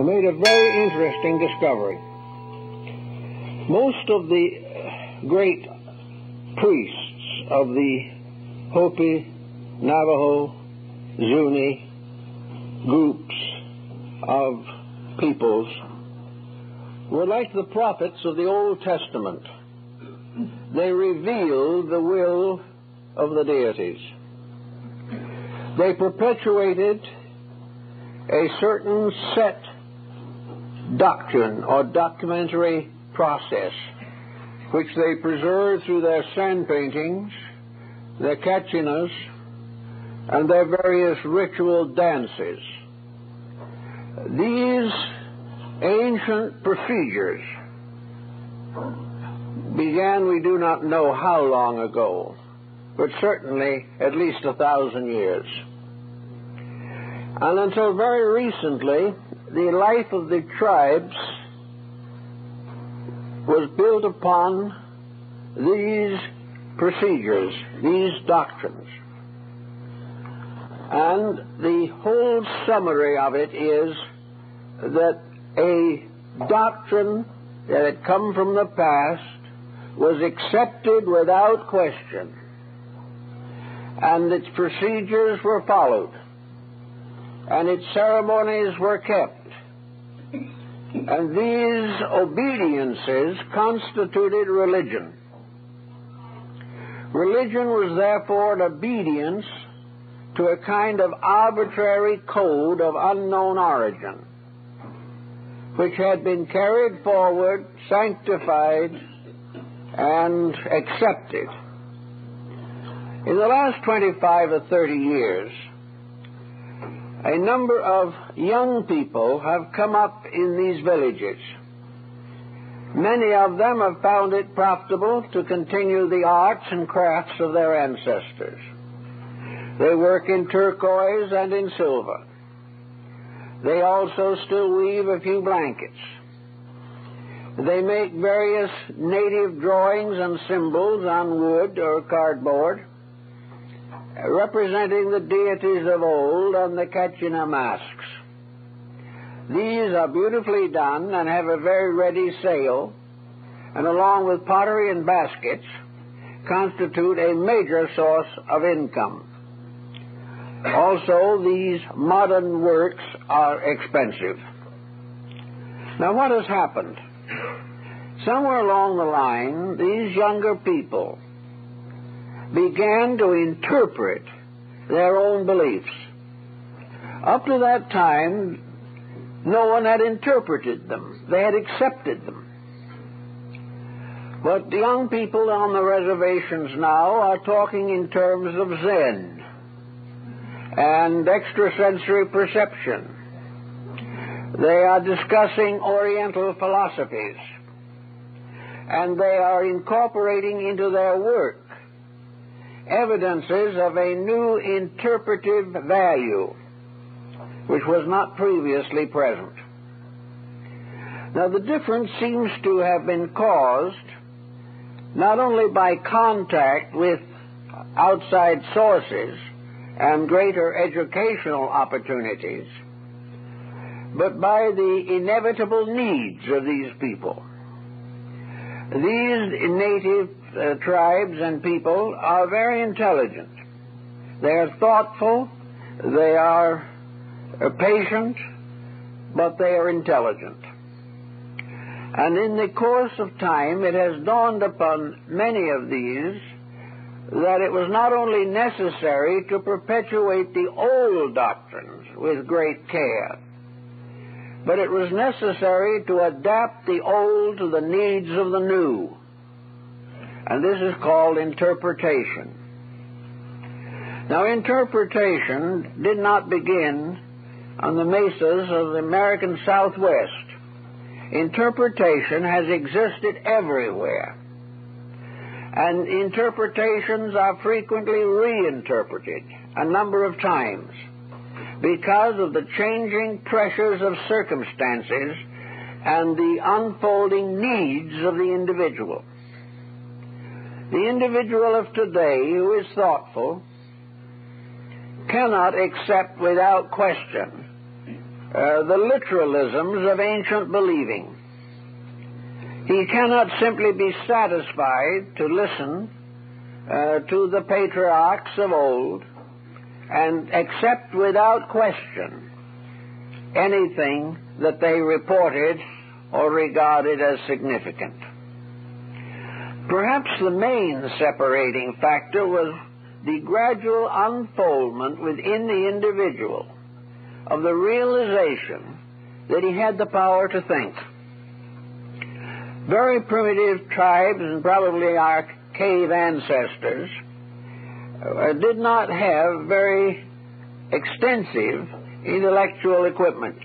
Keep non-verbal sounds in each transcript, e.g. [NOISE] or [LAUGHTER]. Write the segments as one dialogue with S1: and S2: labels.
S1: I made a very interesting discovery. Most of the great priests of the Hopi, Navajo, Zuni groups of peoples were like the prophets of the Old Testament. They revealed the will of the deities. They perpetuated a certain set doctrine or documentary process which they preserve through their sand paintings, their kachinas, and their various ritual dances. These ancient procedures began we do not know how long ago, but certainly at least a thousand years. And until very recently, the life of the tribes was built upon these procedures, these doctrines. And the whole summary of it is that a doctrine that had come from the past was accepted without question, and its procedures were followed, and its ceremonies were kept. And these obediences constituted religion. Religion was therefore an obedience to a kind of arbitrary code of unknown origin, which had been carried forward, sanctified, and accepted. In the last 25 or 30 years, a number of young people have come up in these villages. Many of them have found it profitable to continue the arts and crafts of their ancestors. They work in turquoise and in silver. They also still weave a few blankets. They make various native drawings and symbols on wood or cardboard representing the deities of old on the Kachina masks. These are beautifully done and have a very ready sale, and along with pottery and baskets, constitute a major source of income. Also, these modern works are expensive. Now, what has happened? Somewhere along the line, these younger people began to interpret their own beliefs. Up to that time, no one had interpreted them. They had accepted them. But young people on the reservations now are talking in terms of Zen and extrasensory perception. They are discussing Oriental philosophies. And they are incorporating into their work evidences of a new interpretive value which was not previously present. Now, the difference seems to have been caused not only by contact with outside sources and greater educational opportunities, but by the inevitable needs of these people. These native uh, tribes and people are very intelligent. They are thoughtful, they are uh, patient, but they are intelligent. And in the course of time, it has dawned upon many of these that it was not only necessary to perpetuate the old doctrines with great care, but it was necessary to adapt the old to the needs of the new. And this is called interpretation. Now, interpretation did not begin on the mesas of the American Southwest. Interpretation has existed everywhere. And interpretations are frequently reinterpreted a number of times because of the changing pressures of circumstances and the unfolding needs of the individual. The individual of today who is thoughtful cannot accept without question uh, the literalisms of ancient believing. He cannot simply be satisfied to listen uh, to the patriarchs of old and accept without question anything that they reported or regarded as significant. Perhaps the main separating factor was the gradual unfoldment within the individual of the realization that he had the power to think. Very primitive tribes and probably our cave ancestors uh, did not have very extensive intellectual equipment.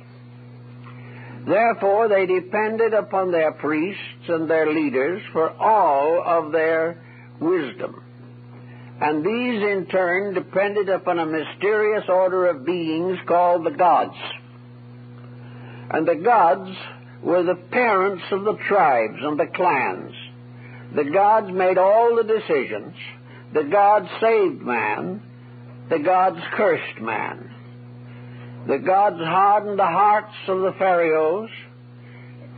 S1: Therefore, they depended upon their priests and their leaders for all of their wisdom. And these, in turn, depended upon a mysterious order of beings called the gods. And the gods were the parents of the tribes and the clans. The gods made all the decisions. The gods saved man. The gods cursed man. The gods hardened the hearts of the pharaohs,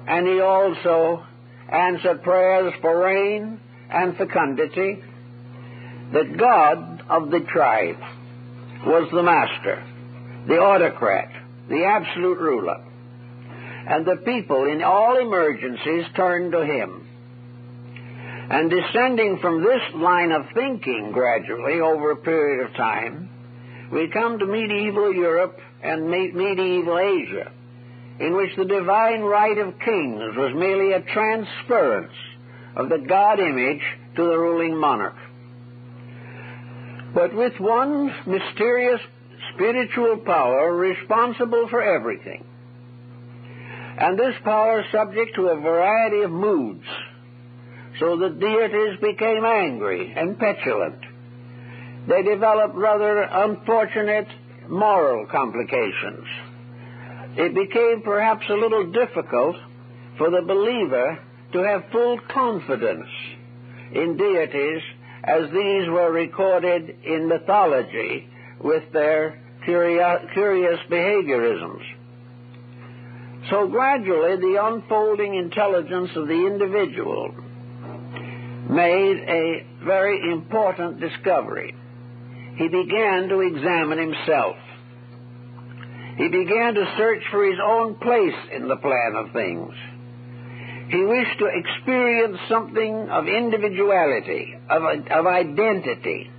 S1: and he also answered prayers for rain and fecundity. The God of the tribe was the master, the autocrat, the absolute ruler. And the people in all emergencies turned to him. And descending from this line of thinking gradually over a period of time, we come to medieval Europe and medieval Asia, in which the divine right of kings was merely a transference of the God image to the ruling monarch. But with one mysterious spiritual power responsible for everything. And this power subject to a variety of moods, so the deities became angry and petulant. They developed rather unfortunate moral complications. It became perhaps a little difficult for the believer to have full confidence in deities as these were recorded in mythology with their curious behaviorisms. So gradually the unfolding intelligence of the individual made a very important discovery he began to examine himself. He began to search for his own place in the plan of things. He wished to experience something of individuality, of, of identity.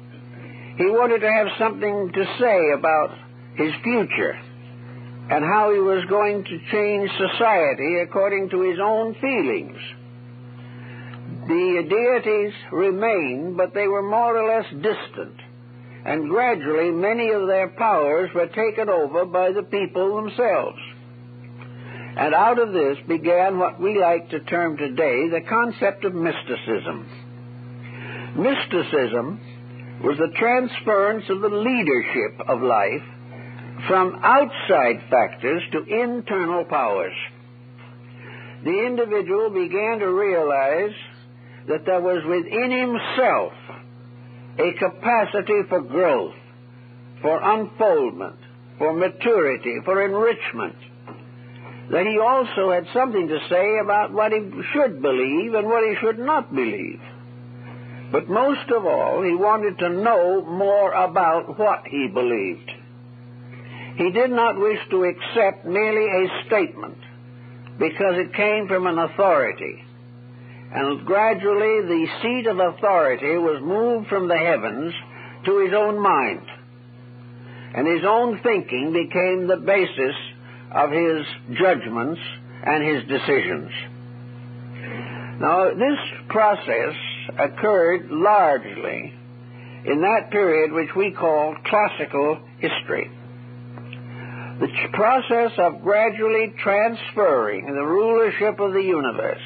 S1: He wanted to have something to say about his future and how he was going to change society according to his own feelings. The deities remained, but they were more or less distant and gradually many of their powers were taken over by the people themselves. And out of this began what we like to term today the concept of mysticism. Mysticism was the transference of the leadership of life from outside factors to internal powers. The individual began to realize that there was within himself a capacity for growth, for unfoldment, for maturity, for enrichment. That he also had something to say about what he should believe and what he should not believe. But most of all, he wanted to know more about what he believed. He did not wish to accept merely a statement because it came from an authority and gradually the seat of authority was moved from the heavens to his own mind. And his own thinking became the basis of his judgments and his decisions. Now, this process occurred largely in that period which we call classical history. The process of gradually transferring the rulership of the universe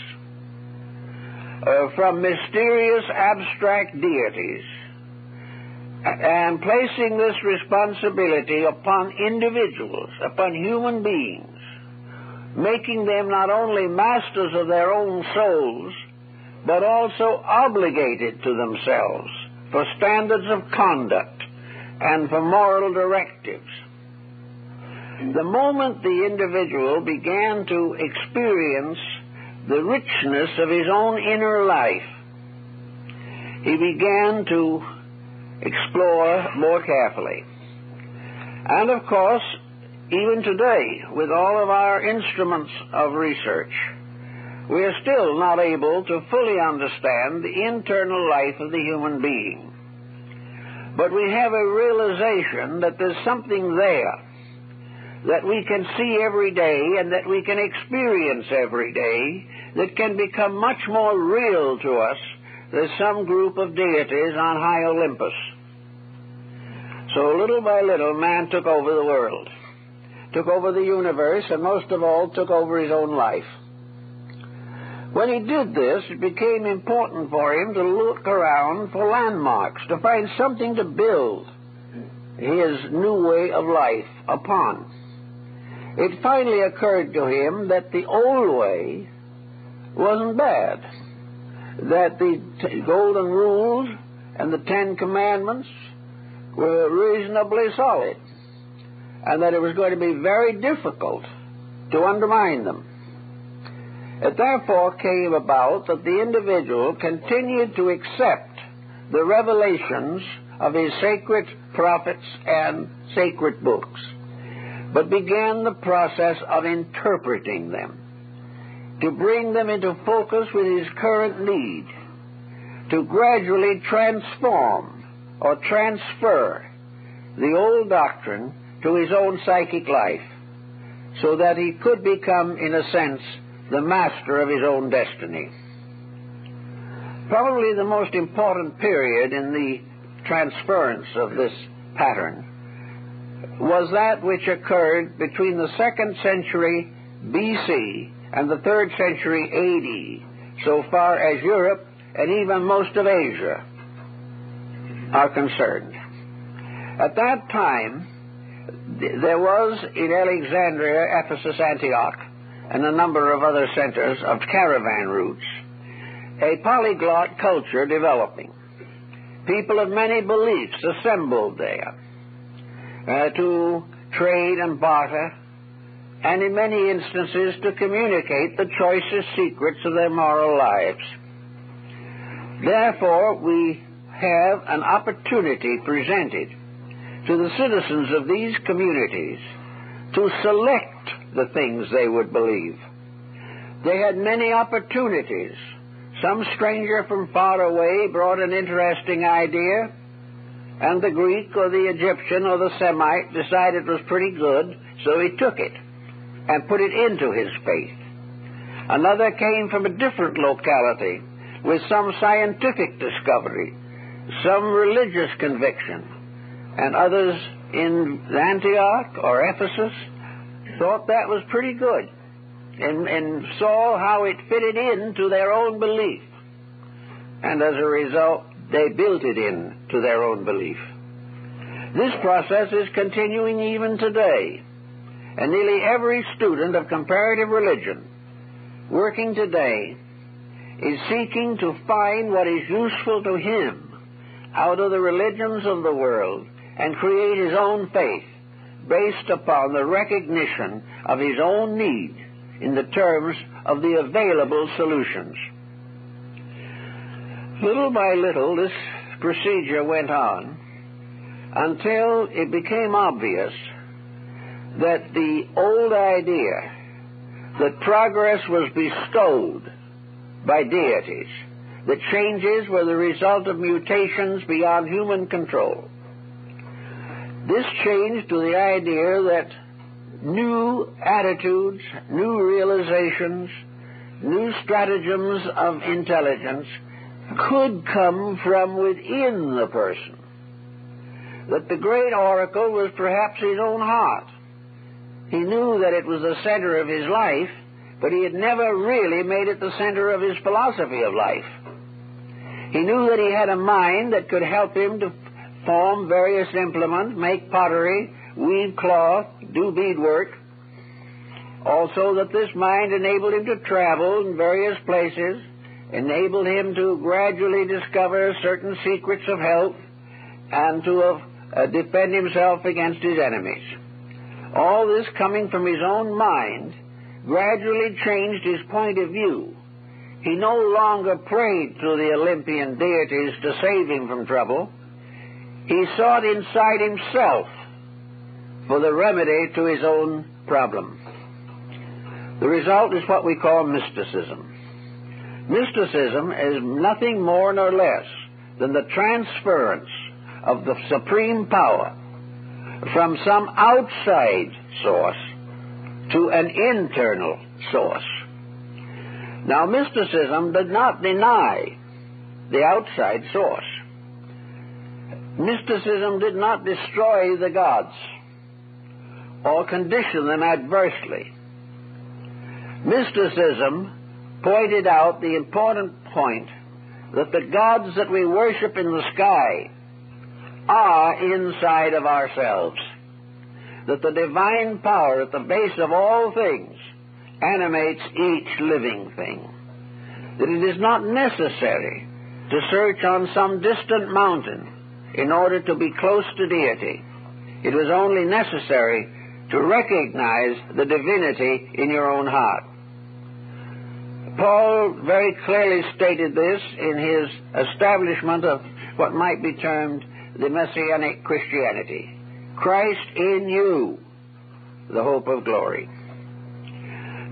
S1: uh, from mysterious abstract deities and placing this responsibility upon individuals, upon human beings, making them not only masters of their own souls, but also obligated to themselves for standards of conduct and for moral directives. the moment the individual began to experience the richness of his own inner life, he began to explore more carefully. And of course, even today, with all of our instruments of research, we are still not able to fully understand the internal life of the human being. But we have a realization that there's something there that we can see every day and that we can experience every day that can become much more real to us than some group of deities on high Olympus. So little by little, man took over the world, took over the universe, and most of all, took over his own life. When he did this, it became important for him to look around for landmarks, to find something to build his new way of life upon. It finally occurred to him that the old way wasn't bad, that the t- golden rules and the Ten Commandments were reasonably solid, and that it was going to be very difficult to undermine them. It therefore came about that the individual continued to accept the revelations of his sacred prophets and sacred books, but began the process of interpreting them, to bring them into focus with his current need, to gradually transform or transfer the old doctrine to his own psychic life, so that he could become, in a sense, the master of his own destiny. Probably the most important period in the transference of this pattern was that which occurred between the second century BC and the third century AD, so far as Europe and even most of Asia are concerned. At that time, there was in Alexandria, Ephesus, Antioch, and a number of other centers of caravan routes, a polyglot culture developing. People of many beliefs assembled there uh, to trade and barter, and in many instances to communicate the choicest secrets of their moral lives. Therefore, we have an opportunity presented to the citizens of these communities to select the things they would believe. They had many opportunities. Some stranger from far away brought an interesting idea, and the Greek or the Egyptian or the Semite decided it was pretty good, so he took it and put it into his faith. Another came from a different locality with some scientific discovery, some religious conviction, and others in Antioch or Ephesus thought that was pretty good and, and saw how it fitted into their own belief. And as a result, they built it in to their own belief. This process is continuing even today. And nearly every student of comparative religion working today is seeking to find what is useful to him out of the religions of the world and create his own faith based upon the recognition of his own need in the terms of the available solutions. Little by little, this procedure went on until it became obvious that the old idea that progress was bestowed by deities, that changes were the result of mutations beyond human control, this changed to the idea that new attitudes, new realizations, new stratagems of intelligence could come from within the person. That the great oracle was perhaps his own heart. He knew that it was the center of his life, but he had never really made it the center of his philosophy of life. He knew that he had a mind that could help him to form various implements, make pottery, weave cloth, do beadwork. Also, that this mind enabled him to travel in various places, enabled him to gradually discover certain secrets of health, and to uh, defend himself against his enemies. All this coming from his own mind, gradually changed his point of view. He no longer prayed to the Olympian deities to save him from trouble. He sought inside himself for the remedy to his own problem. The result is what we call mysticism. Mysticism is nothing more nor less than the transference of the supreme power from some outside source to an internal source. Now, mysticism did not deny the outside source. Mysticism did not destroy the gods or condition them adversely. Mysticism pointed out the important point that the gods that we worship in the sky are inside of ourselves. That the divine power at the base of all things animates each living thing. That it is not necessary to search on some distant mountain in order to be close to deity. It was only necessary to recognize the divinity in your own heart. Paul very clearly stated this in his establishment of what might be termed the Messianic Christianity. Christ in you, the hope of glory.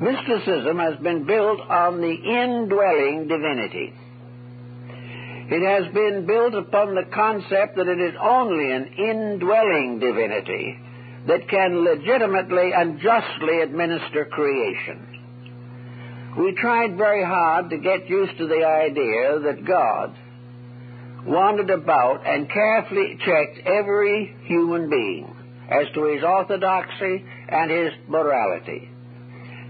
S1: Mysticism has been built on the indwelling divinity. It has been built upon the concept that it is only an indwelling divinity that can legitimately and justly administer creation. We tried very hard to get used to the idea that God wandered about and carefully checked every human being as to his orthodoxy and his morality.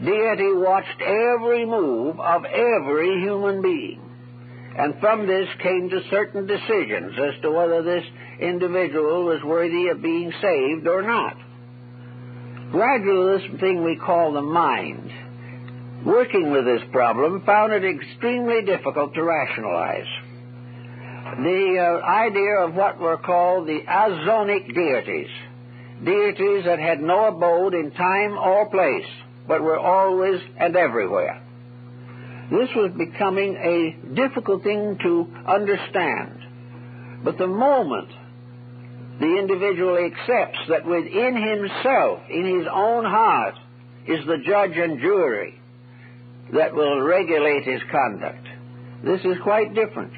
S1: Deity watched every move of every human being. And from this came to certain decisions as to whether this individual was worthy of being saved or not. Gradually, this thing we call the mind working with this problem, found it extremely difficult to rationalize. The uh, idea of what were called the azonic deities, deities that had no abode in time or place, but were always and everywhere. This was becoming a difficult thing to understand. But the moment the individual accepts that within himself, in his own heart, is the judge and jury, that will regulate his conduct. This is quite different.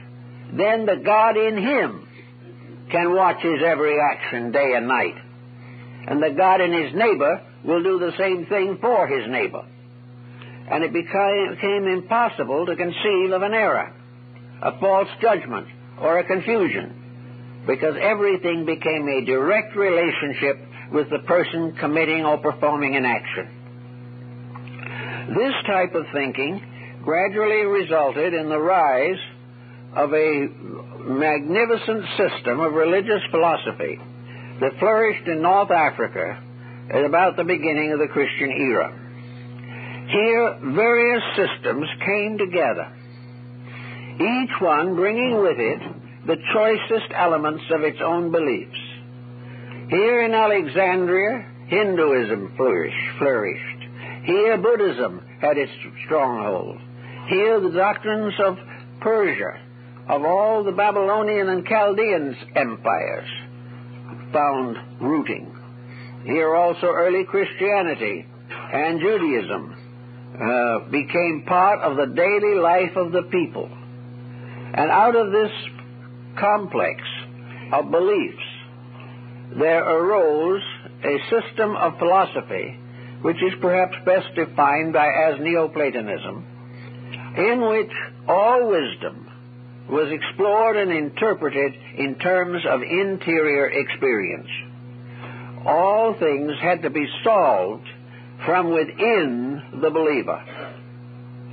S1: Then the God in him can watch his every action day and night. And the God in his neighbor will do the same thing for his neighbor. And it became impossible to conceive of an error, a false judgment, or a confusion, because everything became a direct relationship with the person committing or performing an action. This type of thinking gradually resulted in the rise of a magnificent system of religious philosophy that flourished in North Africa at about the beginning of the Christian era. Here, various systems came together, each one bringing with it the choicest elements of its own beliefs. Here in Alexandria, Hinduism flourished. Here Buddhism had its stronghold. Here the doctrines of Persia, of all the Babylonian and Chaldean empires, found rooting. Here also early Christianity and Judaism uh, became part of the daily life of the people. And out of this complex of beliefs, there arose a system of philosophy which is perhaps best defined by as Neoplatonism, in which all wisdom was explored and interpreted in terms of interior experience. All things had to be solved from within the believer.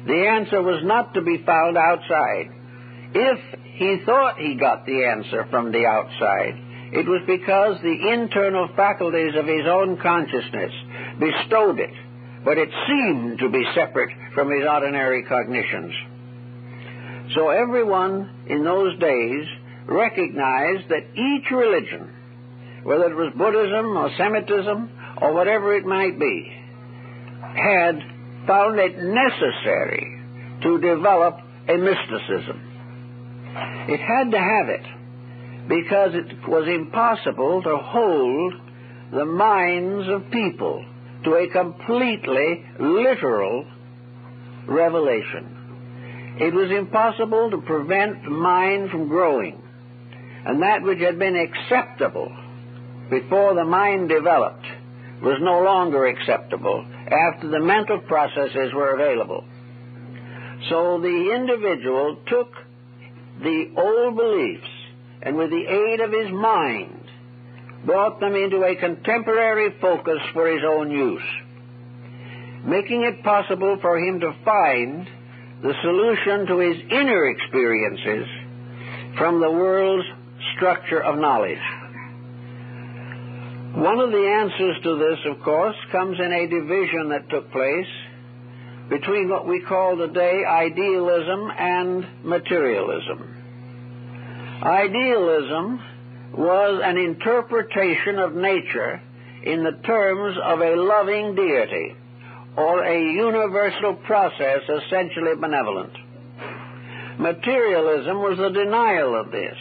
S1: The answer was not to be found outside. If he thought he got the answer from the outside, it was because the internal faculties of his own consciousness bestowed it, but it seemed to be separate from his ordinary cognitions. So everyone in those days recognized that each religion, whether it was Buddhism or Semitism or whatever it might be, had found it necessary to develop a mysticism. It had to have it because it was impossible to hold the minds of people to a completely literal revelation. It was impossible to prevent the mind from growing. And that which had been acceptable before the mind developed was no longer acceptable after the mental processes were available. So the individual took the old beliefs and with the aid of his mind brought them into a contemporary focus for his own use, making it possible for him to find the solution to his inner experiences from the world's structure of knowledge. One of the answers to this, of course, comes in a division that took place between what we call today idealism and materialism. Idealism was an interpretation of nature in the terms of a loving deity or a universal process essentially benevolent. Materialism was the denial of this,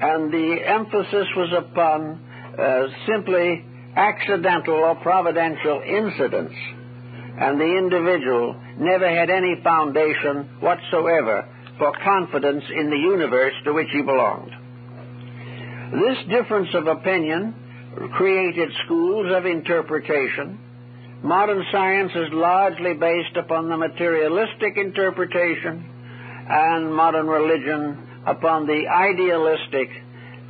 S1: and the emphasis was upon uh, simply accidental or providential incidents, and the individual never had any foundation whatsoever for confidence in the universe to which he belonged. This difference of opinion created schools of interpretation Modern science is largely based upon the materialistic interpretation, and modern religion upon the idealistic,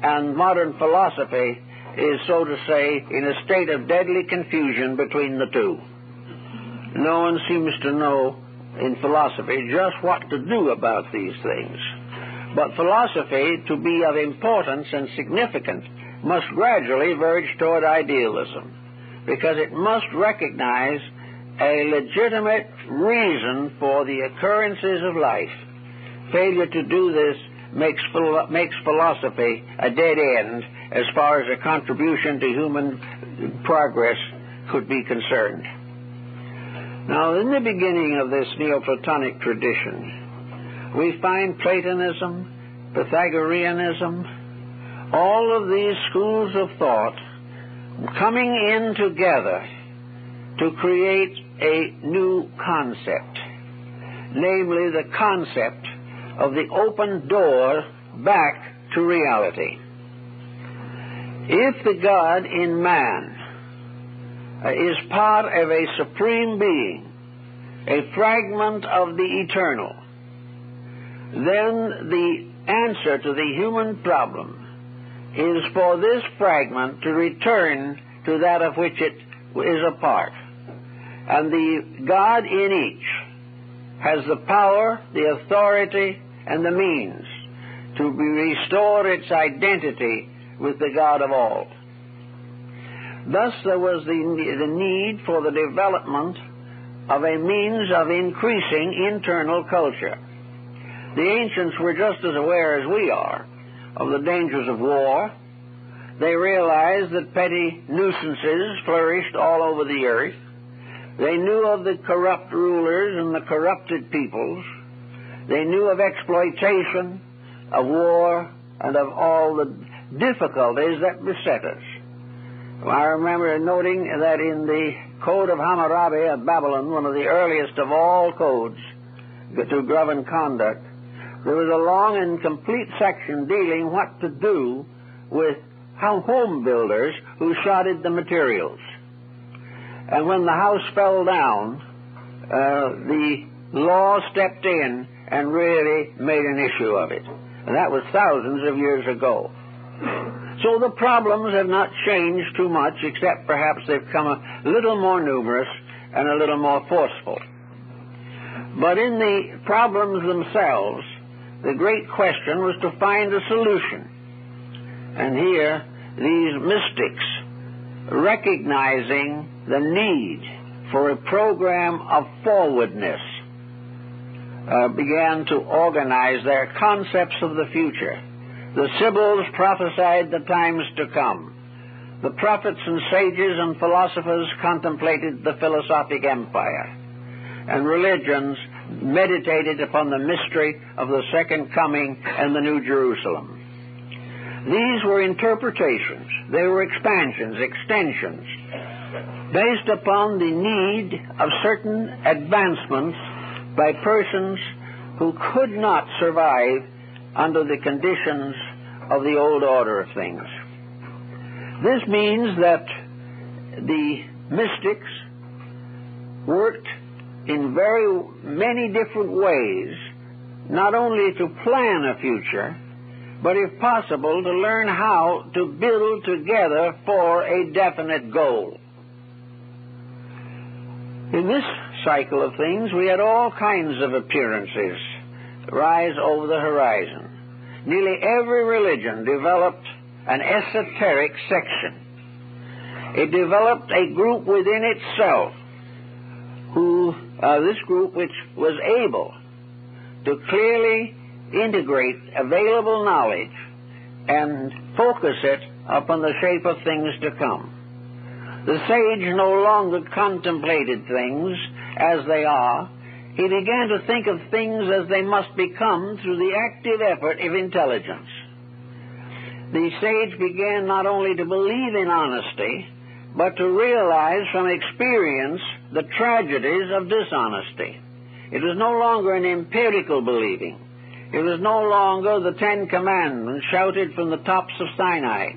S1: and modern philosophy is, so to say, in a state of deadly confusion between the two. No one seems to know in philosophy just what to do about these things. But philosophy, to be of importance and significance, must gradually verge toward idealism because it must recognize a legitimate reason for the occurrences of life. Failure to do this makes, makes philosophy a dead end as far as a contribution to human progress could be concerned. Now, in the beginning of this Neoplatonic tradition, we find Platonism, Pythagoreanism, all of these schools of thought coming in together to create a new concept, namely the concept of the open door back to reality. If the God in man uh, is part of a supreme being, a fragment of the eternal, then the answer to the human problem is for this fragment to return to that of which it is a part. And the God in each has the power, the authority, and the means to restore its identity with the God of all. Thus, there was the, the need for the development of a means of increasing internal culture. The ancients were just as aware as we are of the dangers of war. They realized that petty nuisances flourished all over the earth. They knew of the corrupt rulers and the corrupted peoples. They knew of exploitation, of war, and of all the difficulties that beset us. I remember noting that in the Code of Hammurabi of Babylon, one of the earliest of all codes to govern conduct, there was a long and complete section dealing what to do with how home builders who shotted the materials. And when the house fell down, uh, the law stepped in and really made an issue of it. And that was thousands of years ago. So the problems have not changed too much, except perhaps they've come a little more numerous and a little more forceful. But in the problems themselves, the great question was to find a solution. And here, these mystics, recognizing the need for a program of forwardness, uh, began to organize their concepts of the future. The Sibyls prophesied the times to come. the prophets and sages and philosophers contemplated the philosophic empire, and religions meditated upon the mystery of the second coming and the New Jerusalem. These were interpretations, they were expansions, extensions, based upon the need of certain advancements by persons who could not survive under the conditions of the old order of things. This means that the mystics worked in very many different ways, not only to plan a future, but if possible, to learn how to build together for a definite goal. In this cycle of things, we had all kinds of appearances rise over the horizon. Nearly every religion developed an esoteric section. It developed a group within itself who, uh, this group which was able to clearly integrate available knowledge and focus it upon the shape of things to come. The sage no longer contemplated things as they are. He began to think of things as they must become through the active effort of intelligence. The sage began not only to believe in honesty, but to realize from experience the tragedies of dishonesty. It was no longer an empirical believing. It was no longer the Ten Commandments shouted from the tops of Sinai.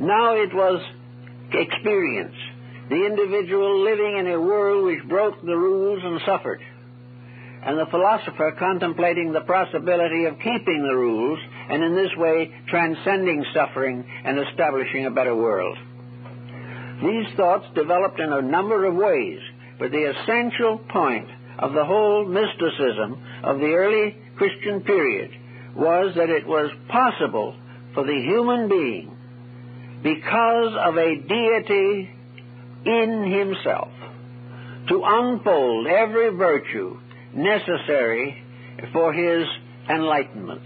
S1: Now it was experience, the individual living in a world which broke the rules and suffered, and the philosopher contemplating the possibility of keeping the rules and in this way transcending suffering and establishing a better world. These thoughts developed in a number of ways, but the essential point of the whole mysticism of the early Christian period was that it was possible for the human being, because of a deity in himself, to unfold every virtue necessary for his enlightenment.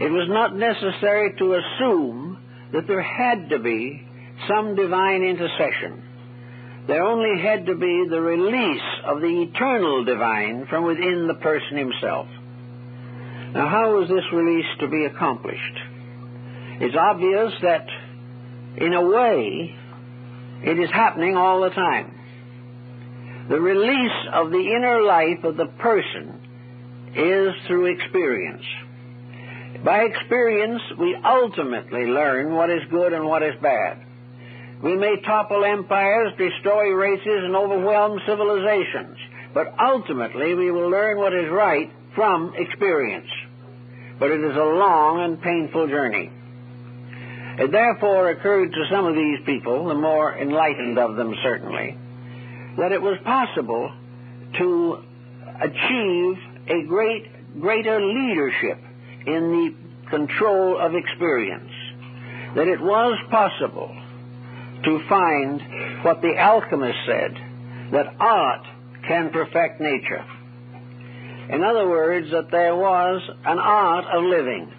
S1: It was not necessary to assume that there had to be some divine intercession. There only had to be the release of the eternal divine from within the person himself. Now, how was this release to be accomplished? It's obvious that, in a way, it is happening all the time. The release of the inner life of the person is through experience. By experience, we ultimately learn what is good and what is bad. We may topple empires, destroy races, and overwhelm civilizations, but ultimately we will learn what is right from experience. But it is a long and painful journey. It therefore occurred to some of these people, the more enlightened of them certainly, that it was possible to achieve a great, greater leadership in the control of experience. That it was possible to find what the alchemist said, that art can perfect nature. In other words, that there was an art of living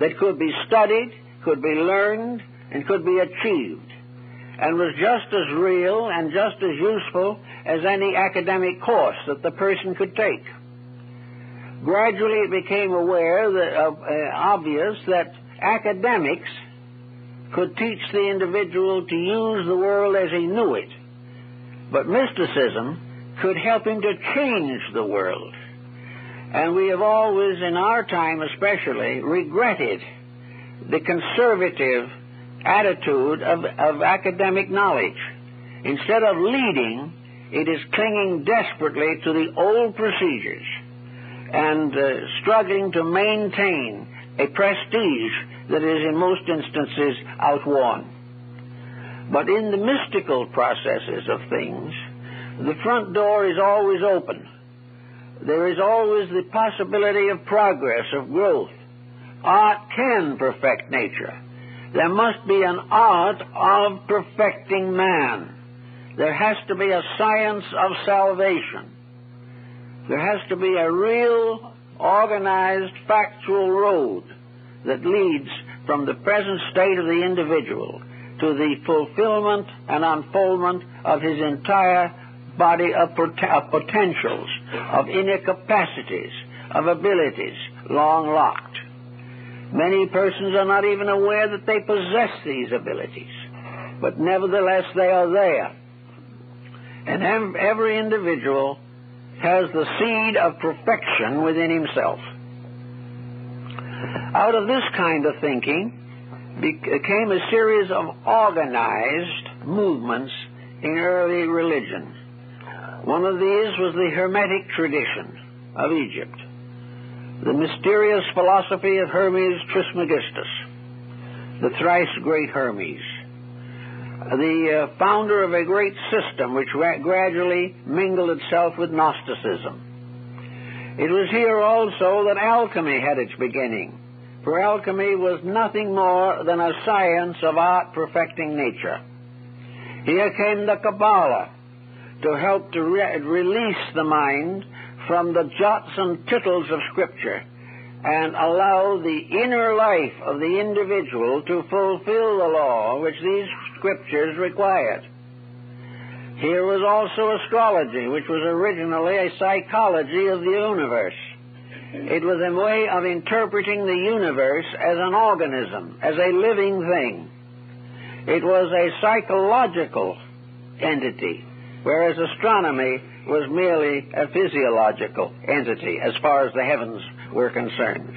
S1: that could be studied, could be learned, and could be achieved, and was just as real and just as useful as any academic course that the person could take gradually it became aware that, uh, uh, obvious that academics could teach the individual to use the world as he knew it, but mysticism could help him to change the world. And we have always, in our time especially, regretted the conservative attitude of, of academic knowledge. Instead of leading, it is clinging desperately to the old procedures and uh, struggling to maintain a prestige that is in most instances outworn. But in the mystical processes of things, the front door is always open. There is always the possibility of progress, of growth. Art can perfect nature. There must be an art of perfecting man. There has to be a science of salvation. There has to be a real, organized, factual road that leads from the present state of the individual to the fulfillment and unfoldment of his entire body of, pot- of potentials, of inner capacities, of abilities, long locked. Many persons are not even aware that they possess these abilities, but nevertheless they are there. And every individual has the seed of perfection within himself. Out of this kind of thinking came a series of organized movements in early religion. One of these was the Hermetic tradition of Egypt, the mysterious philosophy of Hermes Trismegistus, the thrice great Hermes, the uh, founder of a great system which ra- gradually mingled itself with Gnosticism. It was here also that alchemy had its beginning, for alchemy was nothing more than a science of art perfecting nature. Here came the Kabbalah to help to re- release the mind from the jots and tittles of Scripture and allow the inner life of the individual to fulfill the law which these Scriptures required. Here was also astrology, which was originally a psychology of the universe. It was a way of interpreting the universe as an organism, as a living thing. It was a psychological entity whereas astronomy was merely a physiological entity as far as the heavens were concerned.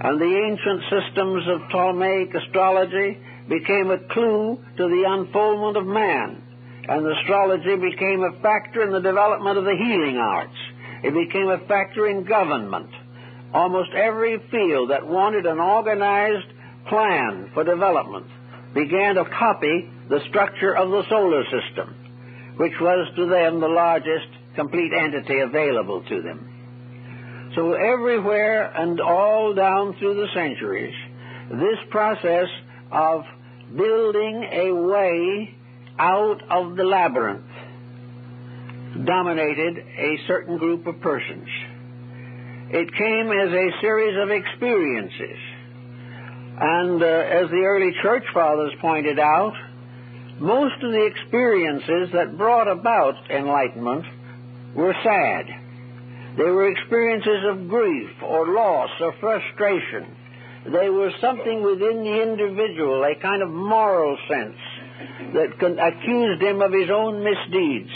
S1: And the ancient systems of Ptolemaic astrology became a clue to the unfoldment of man, and astrology became a factor in the development of the healing arts. It became a factor in government. Almost every field that wanted an organized plan for development began to copy the structure of the solar system which was to them the largest complete entity available to them. So everywhere and all down through the centuries, this process of building a way out of the labyrinth dominated a certain group of persons. It came as a series of experiences. And uh, as the early church fathers pointed out, most of the experiences that brought about enlightenment were sad. They were experiences of grief or loss or frustration. They were something within the individual, a kind of moral sense that accused him of his own misdeeds.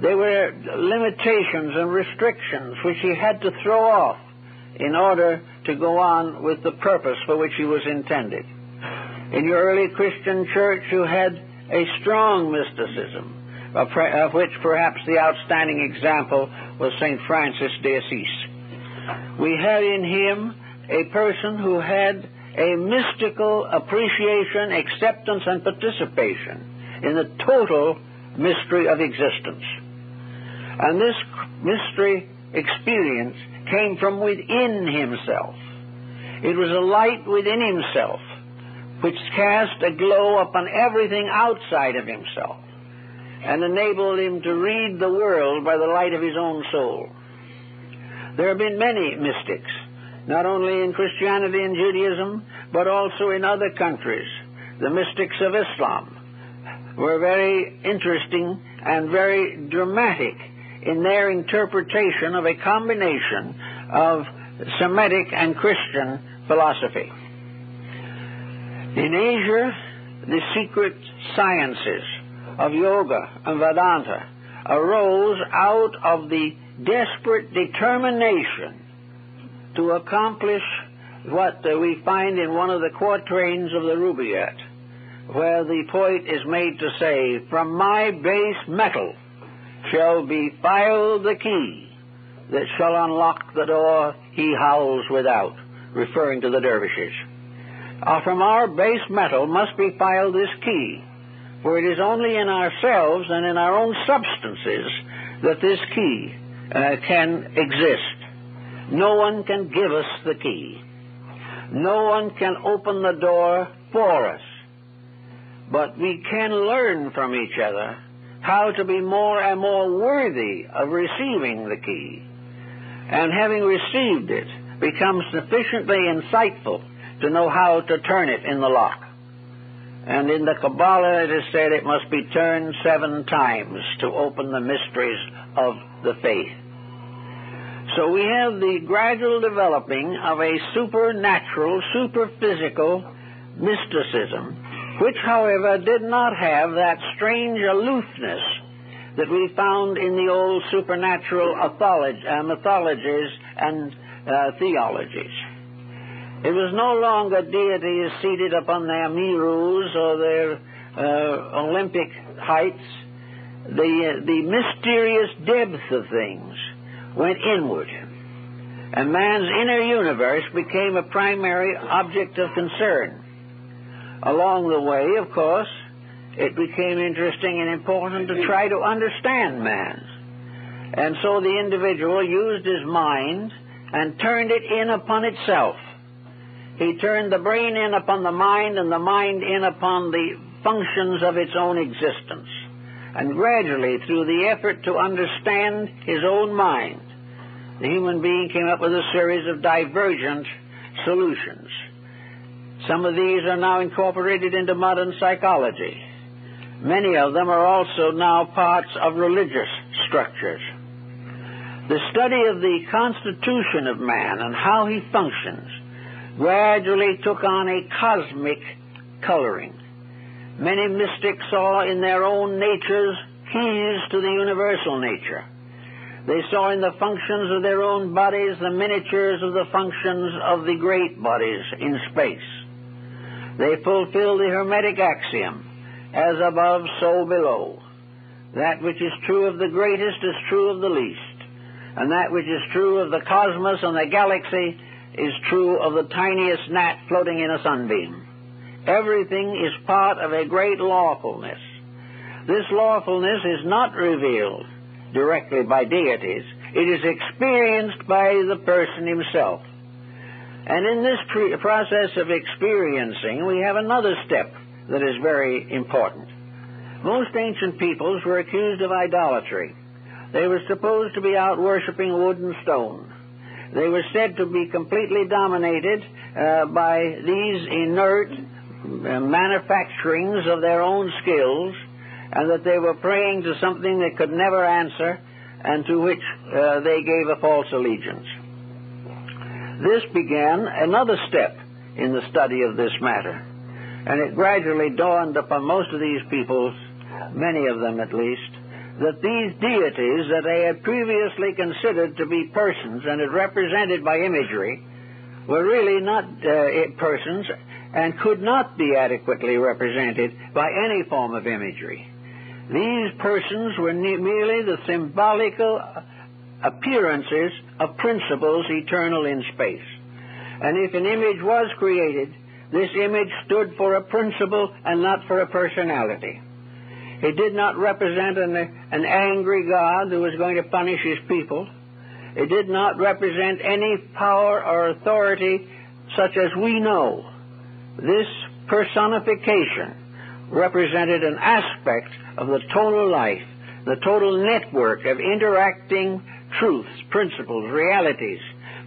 S1: They were limitations and restrictions which he had to throw off in order to go on with the purpose for which he was intended. In your early Christian church, you had a strong mysticism, of, which perhaps the outstanding example was St. Francis de Assisi. We had in him a person who had a mystical appreciation, acceptance, and participation in the total mystery of existence. And this mystery experience came from within himself. It was a light within himself which cast a glow upon everything outside of himself and enabled him to read the world by the light of his own soul. There have been many mystics, not only in Christianity and Judaism, but also in other countries. The mystics of Islam were very interesting and very dramatic in their interpretation of a combination of Semitic and Christian philosophy. In Asia, the secret sciences of yoga and Vedanta arose out of the desperate determination to accomplish what uh, we find in one of the quatrains of the Rubaiyat, where the poet is made to say, From my base metal shall be filed the key that shall unlock the door he howls without, referring to the dervishes. Uh, from our base metal must be filed this key, for it is only in ourselves and in our own substances that this key uh, can exist. No one can give us the key. No one can open the door for us. But we can learn from each other how to be more and more worthy of receiving the key. And having received it, become sufficiently insightful to know how to turn it in the lock. And in the Kabbalah it is said it must be turned seven times to open the mysteries of the faith. So we have the gradual developing of a supernatural, superphysical mysticism, which, however, did not have that strange aloofness that we found in the old supernatural uh, mythologies and uh, theologies. It was no longer deities seated upon their Merus or their uh, Olympic heights. The, the mysterious depth of things went inward, and man's inner universe became a primary object of concern. Along the way, of course, it became interesting and important to try to understand man. And so the individual used his mind and turned it in upon itself. He turned the brain in upon the mind and the mind in upon the functions of its own existence. And gradually, through the effort to understand his own mind, the human being came up with a series of divergent solutions. Some of these are now incorporated into modern psychology. Many of them are also now parts of religious structures. The study of the constitution of man and how he functions gradually took on a cosmic coloring. Many mystics saw in their own natures keys to the universal nature. They saw in the functions of their own bodies the miniatures of the functions of the great bodies in space. They fulfilled the Hermetic axiom as above, so below. That which is true of the greatest is true of the least, and that which is true of the cosmos and the galaxy is true of the tiniest gnat floating in a sunbeam. Everything is part of a great lawfulness. This lawfulness is not revealed directly by deities. It is experienced by the person himself. And in this pre- process of experiencing, we have another step that is very important. Most ancient peoples were accused of idolatry. They were supposed to be out worshiping wood and stone. They were said to be completely dominated uh, by these inert uh, manufacturings of their own skills, and that they were praying to something they could never answer and to which uh, they gave a false allegiance. This began another step in the study of this matter. And it gradually dawned upon most of these people, many of them at least, that these deities that they had previously considered to be persons and represented by imagery were really not uh, persons and could not be adequately represented by any form of imagery. These persons were merely the symbolical appearances of principles eternal in space. And if an image was created, this image stood for a principle and not for a personality. It did not represent an, an angry God who was going to punish his people. It did not represent any power or authority such as we know. This personification represented an aspect of the total life, the total network of interacting truths, principles, realities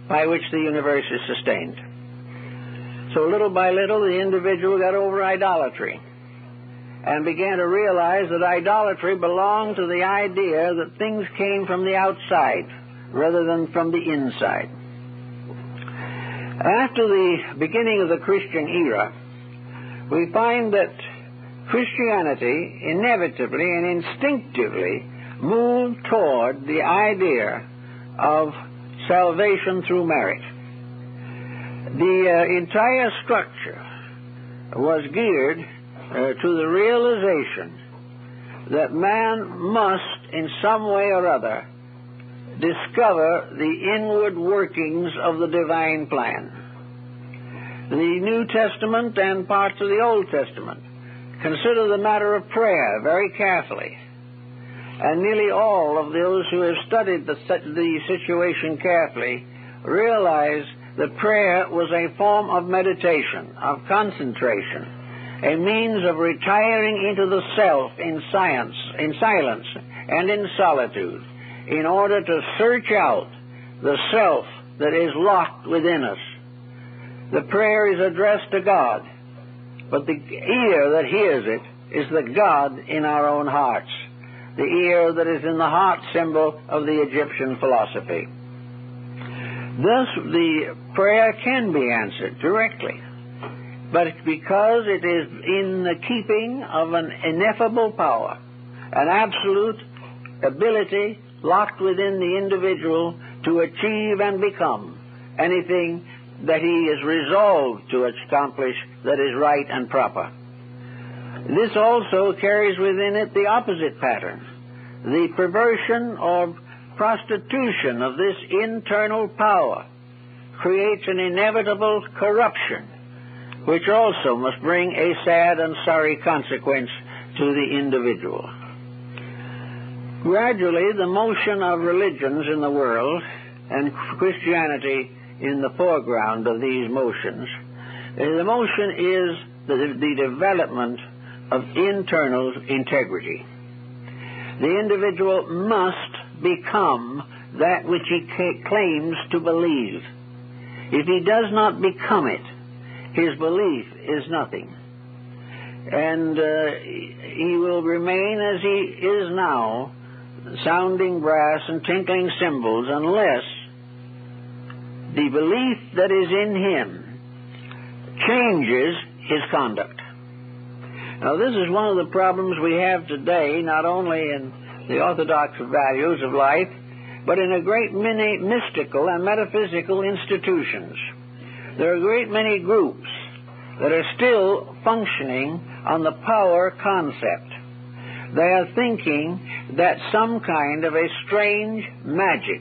S1: by which the universe is sustained. So little by little, the individual got over idolatry and began to realize that idolatry belonged to the idea that things came from the outside rather than from the inside. After the beginning of the Christian era, we find that Christianity inevitably and instinctively moved toward the idea of salvation through merit. The uh, entire structure was geared uh, to the realization that man must, in some way or other, discover the inward workings of the divine plan. The New Testament and parts of the Old Testament consider the matter of prayer very carefully. And nearly all of those who have studied the, the situation carefully realize that prayer was a form of meditation, of concentration, a means of retiring into the self in science, in silence, and in solitude, in order to search out the self that is locked within us. The prayer is addressed to God. but the ear that hears it is the God in our own hearts, the ear that is in the heart symbol of the Egyptian philosophy. Thus, the prayer can be answered directly, but because it is in the keeping of an ineffable power, an absolute ability locked within the individual to achieve and become anything that he is resolved to accomplish that is right and proper. This also carries within it the opposite pattern, the perversion or prostitution of this internal power creates an inevitable corruption, which also must bring a sad and sorry consequence to the individual. Gradually, the motion of religions in the world and Christianity in the foreground of these motions. Eh, the motion is the, the development of internal integrity. The individual must become that which he claims to believe. If he does not become it, his belief is nothing. And uh, he will remain as he is now, sounding brass and tinkling cymbals, unless the belief that is in him changes his conduct. Now, this is one of the problems we have today, not only in the orthodox values of life, but in a great many mystical and metaphysical institutions. There are a great many groups that are still functioning on the power concept. They are thinking that some kind of a strange magic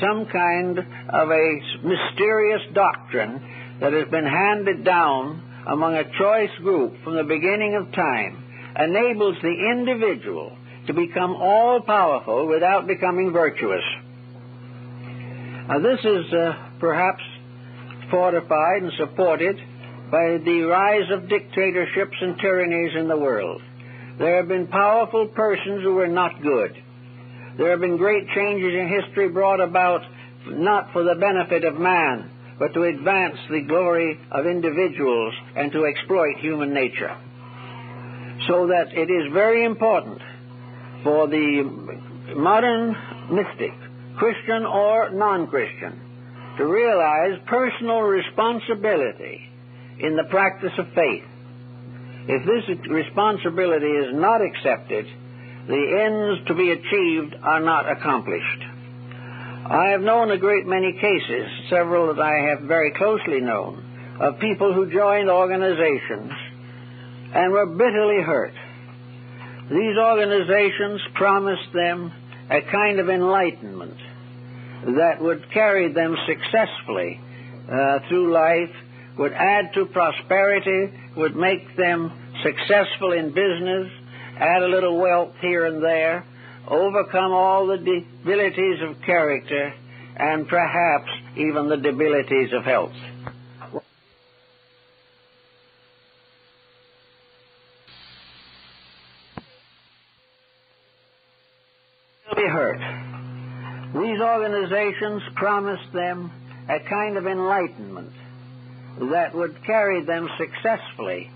S1: some kind of a mysterious doctrine that has been handed down among a choice group from the beginning of time enables the individual to become all powerful without becoming virtuous. Now, this is uh, perhaps fortified and supported by the rise of dictatorships and tyrannies in the world. There have been powerful persons who were not good. There have been great changes in history brought about not for the benefit of man, but to advance the glory of individuals and to exploit human nature. So that it is very important for the modern mystic, Christian or non Christian, to realize personal responsibility in the practice of faith. If this responsibility is not accepted, the ends to be achieved are not accomplished. I have known a great many cases, several that I have very closely known, of people who joined organizations and were bitterly hurt. These organizations promised them a kind of enlightenment that would carry them successfully uh, through life, would add to prosperity, would make them successful in business, add a little wealth here and there, overcome all the debilities of character, and perhaps even the debilities of health. be hurt. These organizations promised them a kind of enlightenment that would carry them successfully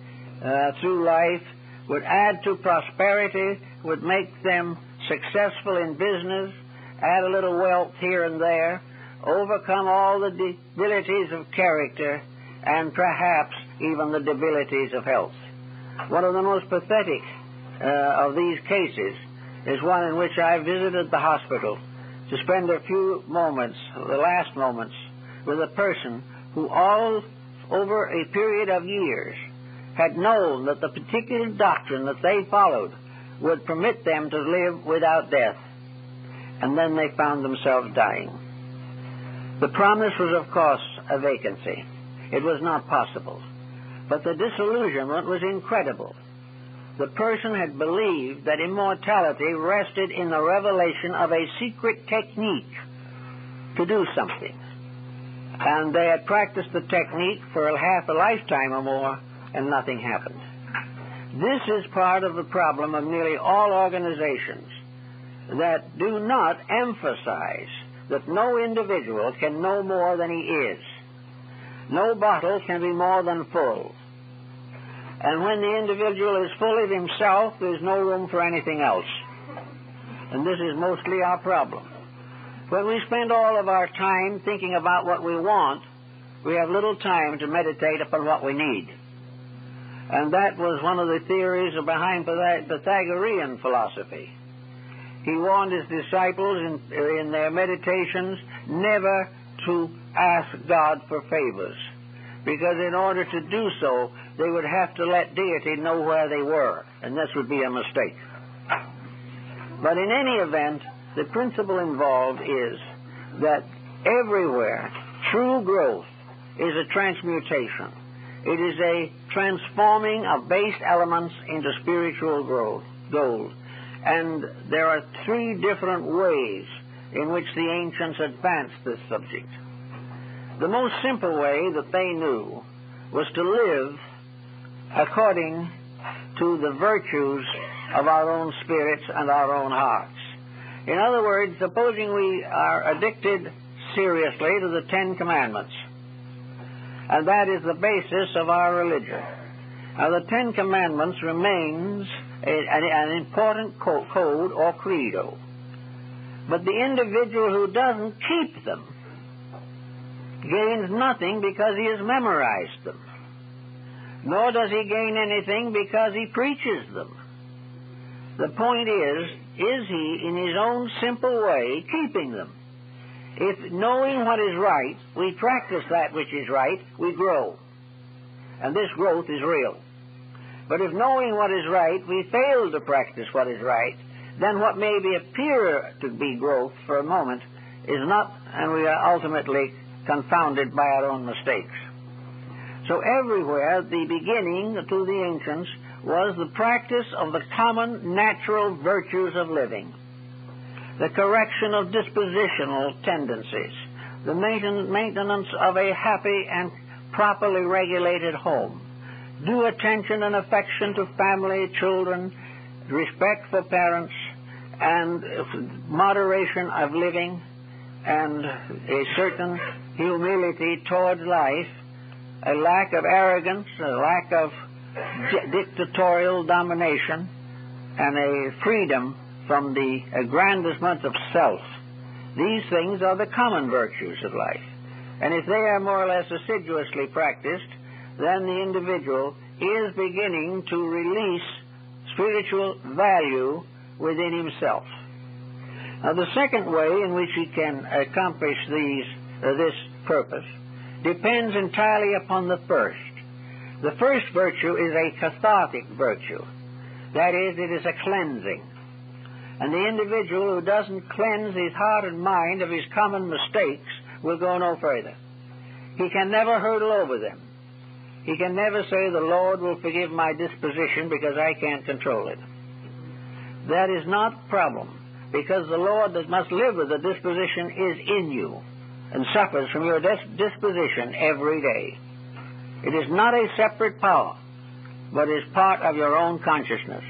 S1: uh, through life would add to prosperity, would make them successful in business, add a little wealth here and there, overcome all the debilities of character, and perhaps even the debilities of health. One of the most pathetic uh, of these cases is one in which I visited the hospital to spend a few moments, the last moments, with a person who all over a period of years had known that the particular doctrine that they followed would permit them to live without death. And then they found themselves dying. The promise was, of course, a vacancy. It was not possible. But the disillusionment was incredible. The person had believed that immortality rested in the revelation of a secret technique to do something. And they had practiced the technique for half a lifetime or more, and nothing happened. This is part of the problem of nearly all organizations that do not emphasize that no individual can know more than he is. No bottle can be more than full. And when the individual is full of himself, there's no room for anything else. And this is mostly our problem. When we spend all of our time thinking about what we want, we have little time to meditate upon what we need. And that was one of the theories behind Pythagorean philosophy. He warned his disciples in, in their meditations never to ask God for favors, because in order to do so, they would have to let deity know where they were, and this would be a mistake. But in any event, the principle involved is that everywhere true growth is a transmutation. It is a transforming of base elements into spiritual growth, gold. And there are three different ways in which the ancients advanced this subject. The most simple way that they knew was to live according to the virtues of our own spirits and our own hearts. In other words, supposing we are addicted seriously to the Ten Commandments, and that is the basis of our religion. Now, the Ten Commandments remains a, an, an important code or credo, but the individual who doesn't keep them gains nothing because he has memorized them, nor does he gain anything because he preaches them. The point is, is he, in his own simple way, keeping them? If knowing what is right, we practice that which is right, we grow. And this growth is real. But if knowing what is right, we fail to practice what is right, then what may appear to be growth for a moment is not, and we are ultimately confounded by our own mistakes. So everywhere, the beginning to the ancients was the practice of the common natural virtues of living, the correction of dispositional tendencies, the maintenance of a happy and properly regulated home, due attention and affection to family, children, respect for parents, and moderation of living, and a certain humility towards life, a lack of arrogance, a lack of dictatorial domination and a freedom from the aggrandizement of self. These things are the common virtues of life. And if they are more or less assiduously practiced, then the individual is beginning to release spiritual value within himself. Now, the second way in which he can accomplish these, uh, this purpose depends entirely upon the first. The first virtue is a cathartic virtue. That is, it is a cleansing. And the individual who doesn't cleanse his heart and mind of his common mistakes will go no further. He can never hurdle over them. He can never say, The Lord will forgive my disposition because I can't control it. That is not problem, because the Lord that must live with the disposition is in you and suffers from your disposition every day. It is not a separate power, but is part of your own consciousness.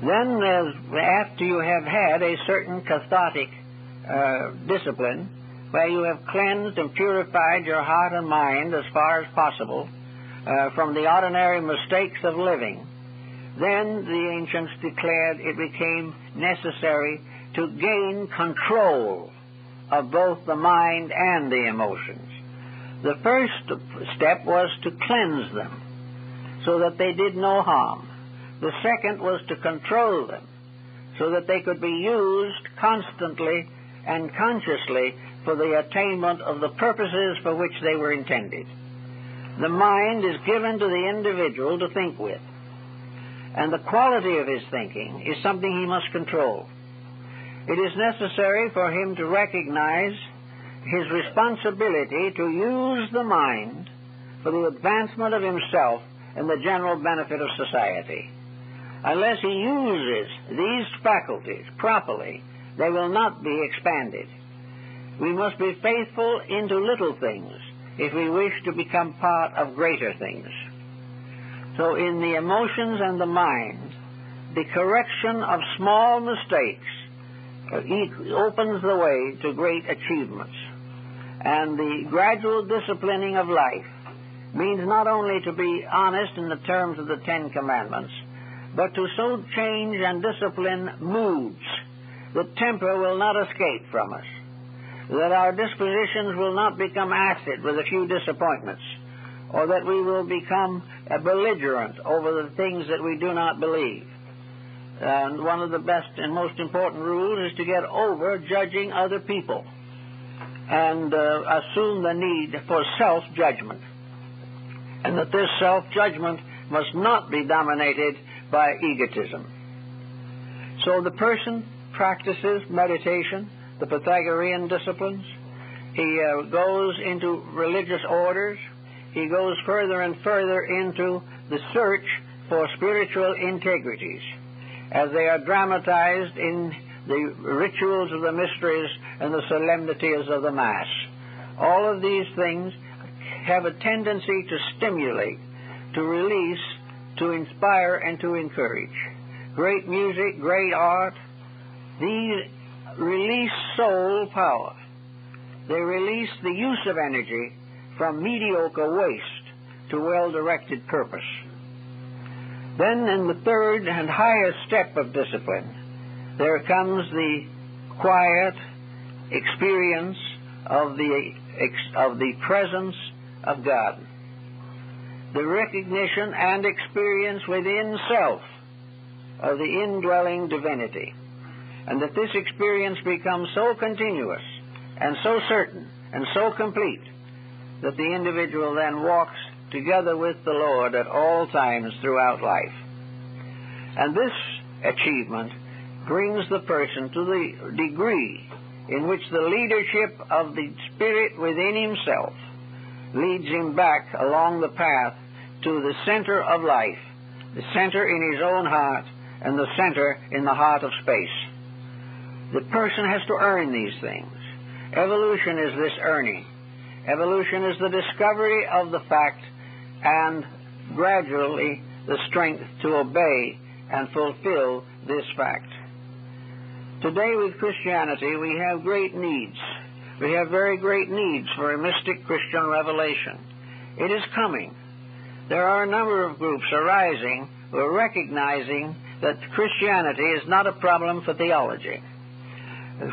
S1: Then, after you have had a certain cathartic uh, discipline, where you have cleansed and purified your heart and mind as far as possible uh, from the ordinary mistakes of living, then the ancients declared it became necessary to gain control of both the mind and the emotions. The first step was to cleanse them so that they did no harm. The second was to control them so that they could be used constantly and consciously for the attainment of the purposes for which they were intended. The mind is given to the individual to think with, and the quality of his thinking is something he must control. It is necessary for him to recognize his responsibility to use the mind for the advancement of himself and the general benefit of society. Unless he uses these faculties properly, they will not be expanded. We must be faithful into little things if we wish to become part of greater things. So, in the emotions and the mind, the correction of small mistakes opens the way to great achievements and the gradual disciplining of life means not only to be honest in the terms of the Ten Commandments, but to so change and discipline moods that temper will not escape from us, that our dispositions will not become acid with a few disappointments, or that we will become belligerent over the things that we do not believe. And one of the best and most important rules is to get over judging other people and uh, assume the need for self judgment. And that this self judgment must not be dominated by egotism. So the person practices meditation, the Pythagorean disciplines. He uh, goes into religious orders. He goes further and further into the search for spiritual integrities as they are dramatized in the rituals of the mysteries and the solemnities of the Mass. All of these things have a tendency to stimulate, to release, to inspire, and to encourage. Great music, great art, these release soul power. They release the use of energy from mediocre waste to well directed purpose. Then, in the third and highest step of discipline, there comes the quiet experience of the, of the presence of God. The recognition and experience within self of the indwelling divinity. And that this experience becomes so continuous and so certain and so complete that the individual then walks together with the Lord at all times throughout life. And this achievement brings the person to the degree in which the leadership of the Spirit within himself leads him back along the path to the center of life, the center in his own heart, and the center in the heart of space. The person has to earn these things. Evolution is this earning. Evolution is the discovery of the fact and gradually the strength to obey and fulfill this fact. Today, with Christianity, we have great needs. We have very great needs for a mystic Christian revelation. It is coming. There are a number of groups arising who are recognizing that Christianity is not a problem for theology.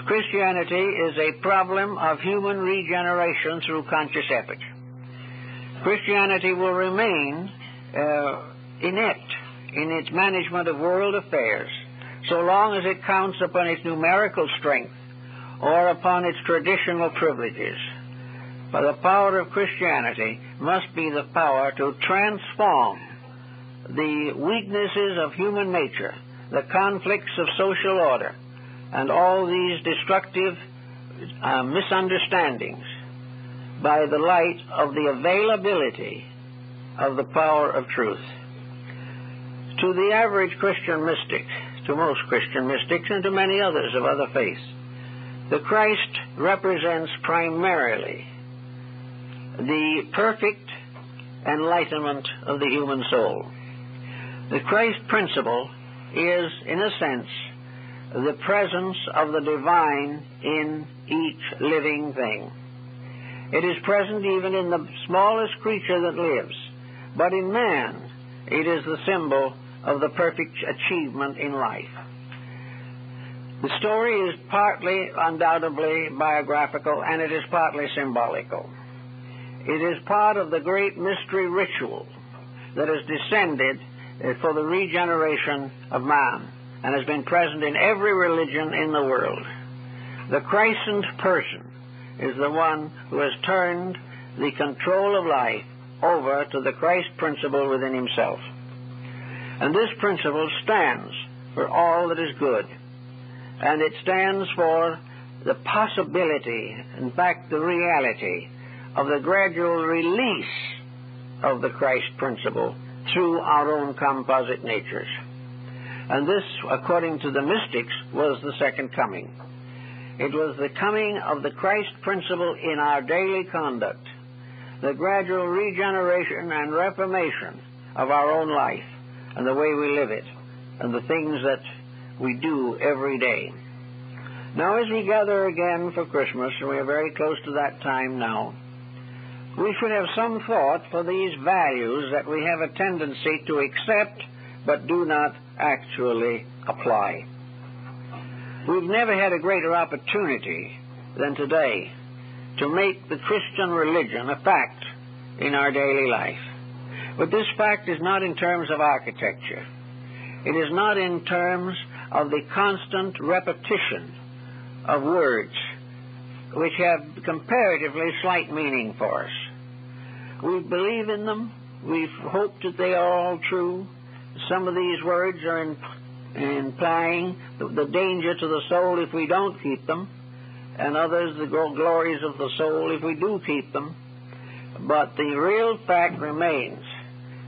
S1: Christianity is a problem of human regeneration through conscious effort. Christianity will remain uh, inept in its management of world affairs so long as it counts upon its numerical strength or upon its traditional privileges. But the power of Christianity must be the power to transform the weaknesses of human nature, the conflicts of social order, and all these destructive uh, misunderstandings by the light of the availability of the power of truth. To the average Christian mystic, to most Christian mystics, and to many others of other faiths, the Christ represents primarily the perfect enlightenment of the human soul. The Christ principle is, in a sense, the presence of the divine in each living thing. It is present even in the smallest creature that lives. But in man, it is the symbol of the perfect achievement in life. The story is partly, undoubtedly, biographical, and it is partly symbolical. It is part of the great mystery ritual that has descended uh, for the regeneration of man and has been present in every religion in the world. The Christened person is the one who has turned the control of life over to the Christ principle within himself. And this principle stands for all that is good. And it stands for the possibility, in fact, the reality, of the gradual release of the Christ principle through our own composite natures. And this, according to the mystics, was the second coming. It was the coming of the Christ principle in our daily conduct, the gradual regeneration and reformation of our own life and the way we live it, and the things that we do every day. Now, as we gather again for Christmas, and we are very close to that time now, we should have some thought for these values that we have a tendency to accept but do not actually apply. We've never had a greater opportunity than today to make the Christian religion a fact in our daily life. But this fact is not in terms of architecture. It is not in terms of the constant repetition of words which have comparatively slight meaning for us. We believe in them. We hope that they are all true. Some of these words are in, implying the, the danger to the soul if we don't keep them, and others the glories of the soul if we do keep them. But the real fact remains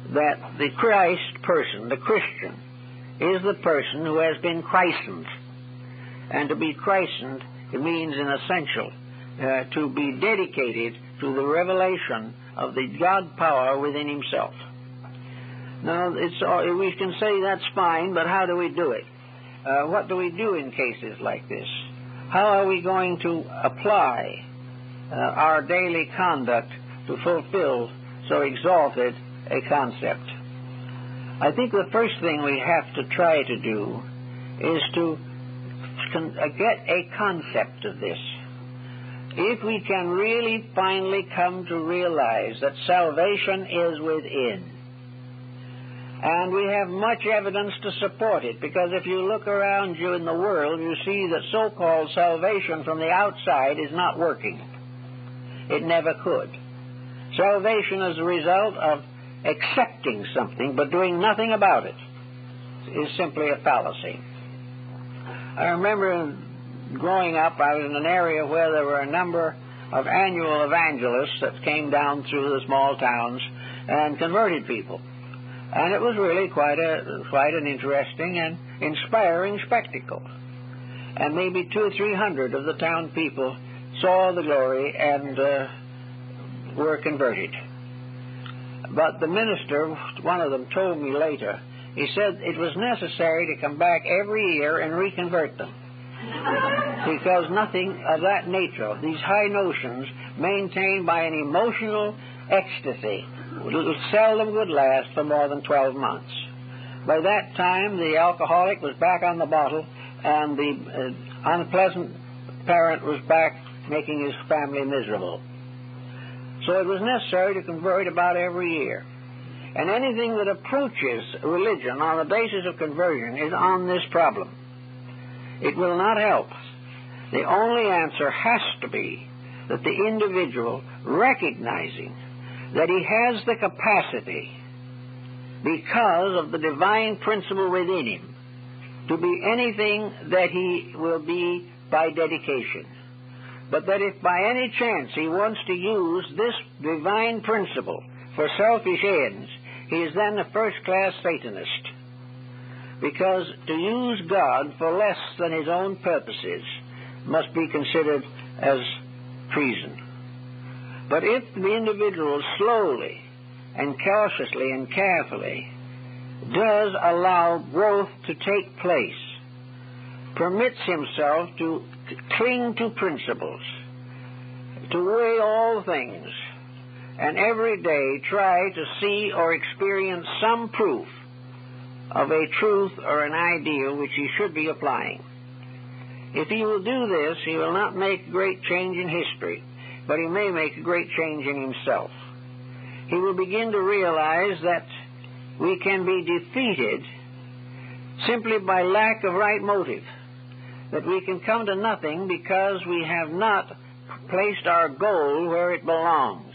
S1: that the Christ person, the Christian, is the person who has been christened. And to be christened, it means in essential uh, to be dedicated to the revelation of the God power within himself. Now, it's, we can say that's fine, but how do we do it? Uh, what do we do in cases like this? How are we going to apply uh, our daily conduct to fulfill so exalted a concept? I think the first thing we have to try to do is to con- uh, get a concept of this. If we can really finally come to realize that salvation is within, and we have much evidence to support it, because if you look around you in the world, you see that so called salvation from the outside is not working. It never could. Salvation is a result of accepting something but doing nothing about it is simply a fallacy. I remember growing up, I was in an area where there were a number of annual evangelists that came down through the small towns and converted people. And it was really quite a quite an interesting and inspiring spectacle. And maybe two or three hundred of the town people saw the glory and uh, were converted. But the minister, one of them, told me later, he said it was necessary to come back every year and reconvert them. [LAUGHS] because nothing of that nature, these high notions maintained by an emotional ecstasy, seldom would last for more than 12 months. By that time, the alcoholic was back on the bottle, and the uh, unpleasant parent was back making his family miserable. So it was necessary to convert about every year. And anything that approaches religion on the basis of conversion is on this problem. It will not help. The only answer has to be that the individual recognizing that he has the capacity because of the divine principle within him to be anything that he will be by dedication but that if by any chance he wants to use this divine principle for selfish ends, he is then a first class Satanist. Because to use God for less than his own purposes must be considered as treason. But if the individual slowly and cautiously and carefully does allow growth to take place, permits himself to cling to principles, to weigh all things, and every day try to see or experience some proof of a truth or an ideal which he should be applying. If he will do this, he will not make great change in history, but he may make a great change in himself. He will begin to realize that we can be defeated simply by lack of right motive that we can come to nothing because we have not placed our goal where it belongs.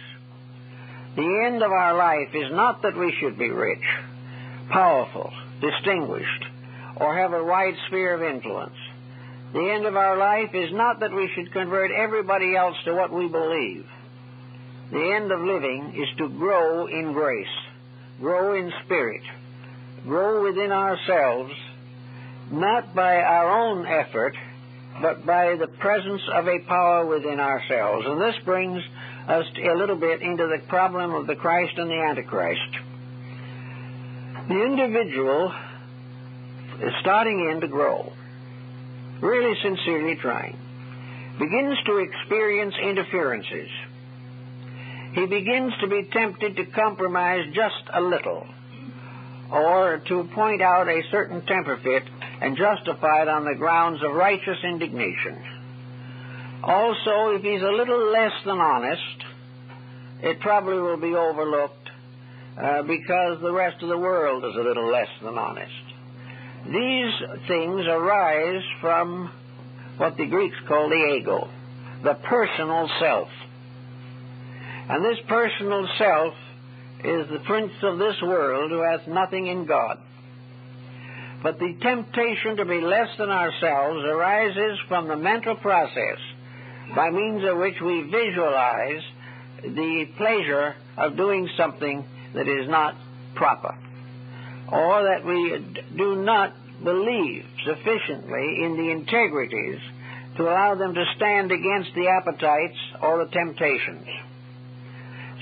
S1: The end of our life is not that we should be rich, powerful, distinguished, or have a wide sphere of influence. The end of our life is not that we should convert everybody else to what we believe. The end of living is to grow in grace, grow in spirit, grow within ourselves not by our own effort, but by the presence of a power within ourselves. And this brings us a little bit into the problem of the Christ and the Antichrist. The individual is starting in to grow, really sincerely trying, begins to experience interferences. he begins to be tempted to compromise just a little, or to point out a certain temper fit and justify it on the grounds of righteous indignation. Also, if he's a little less than honest, it probably will be overlooked uh, because the rest of the world is a little less than honest. These things arise from what the Greeks call the ego, the personal self. And this personal self is the prince of this world who has nothing in God. But the temptation to be less than ourselves arises from the mental process by means of which we visualize the pleasure of doing something that is not proper, or that we do not believe sufficiently in the integrities to allow them to stand against the appetites or the temptations.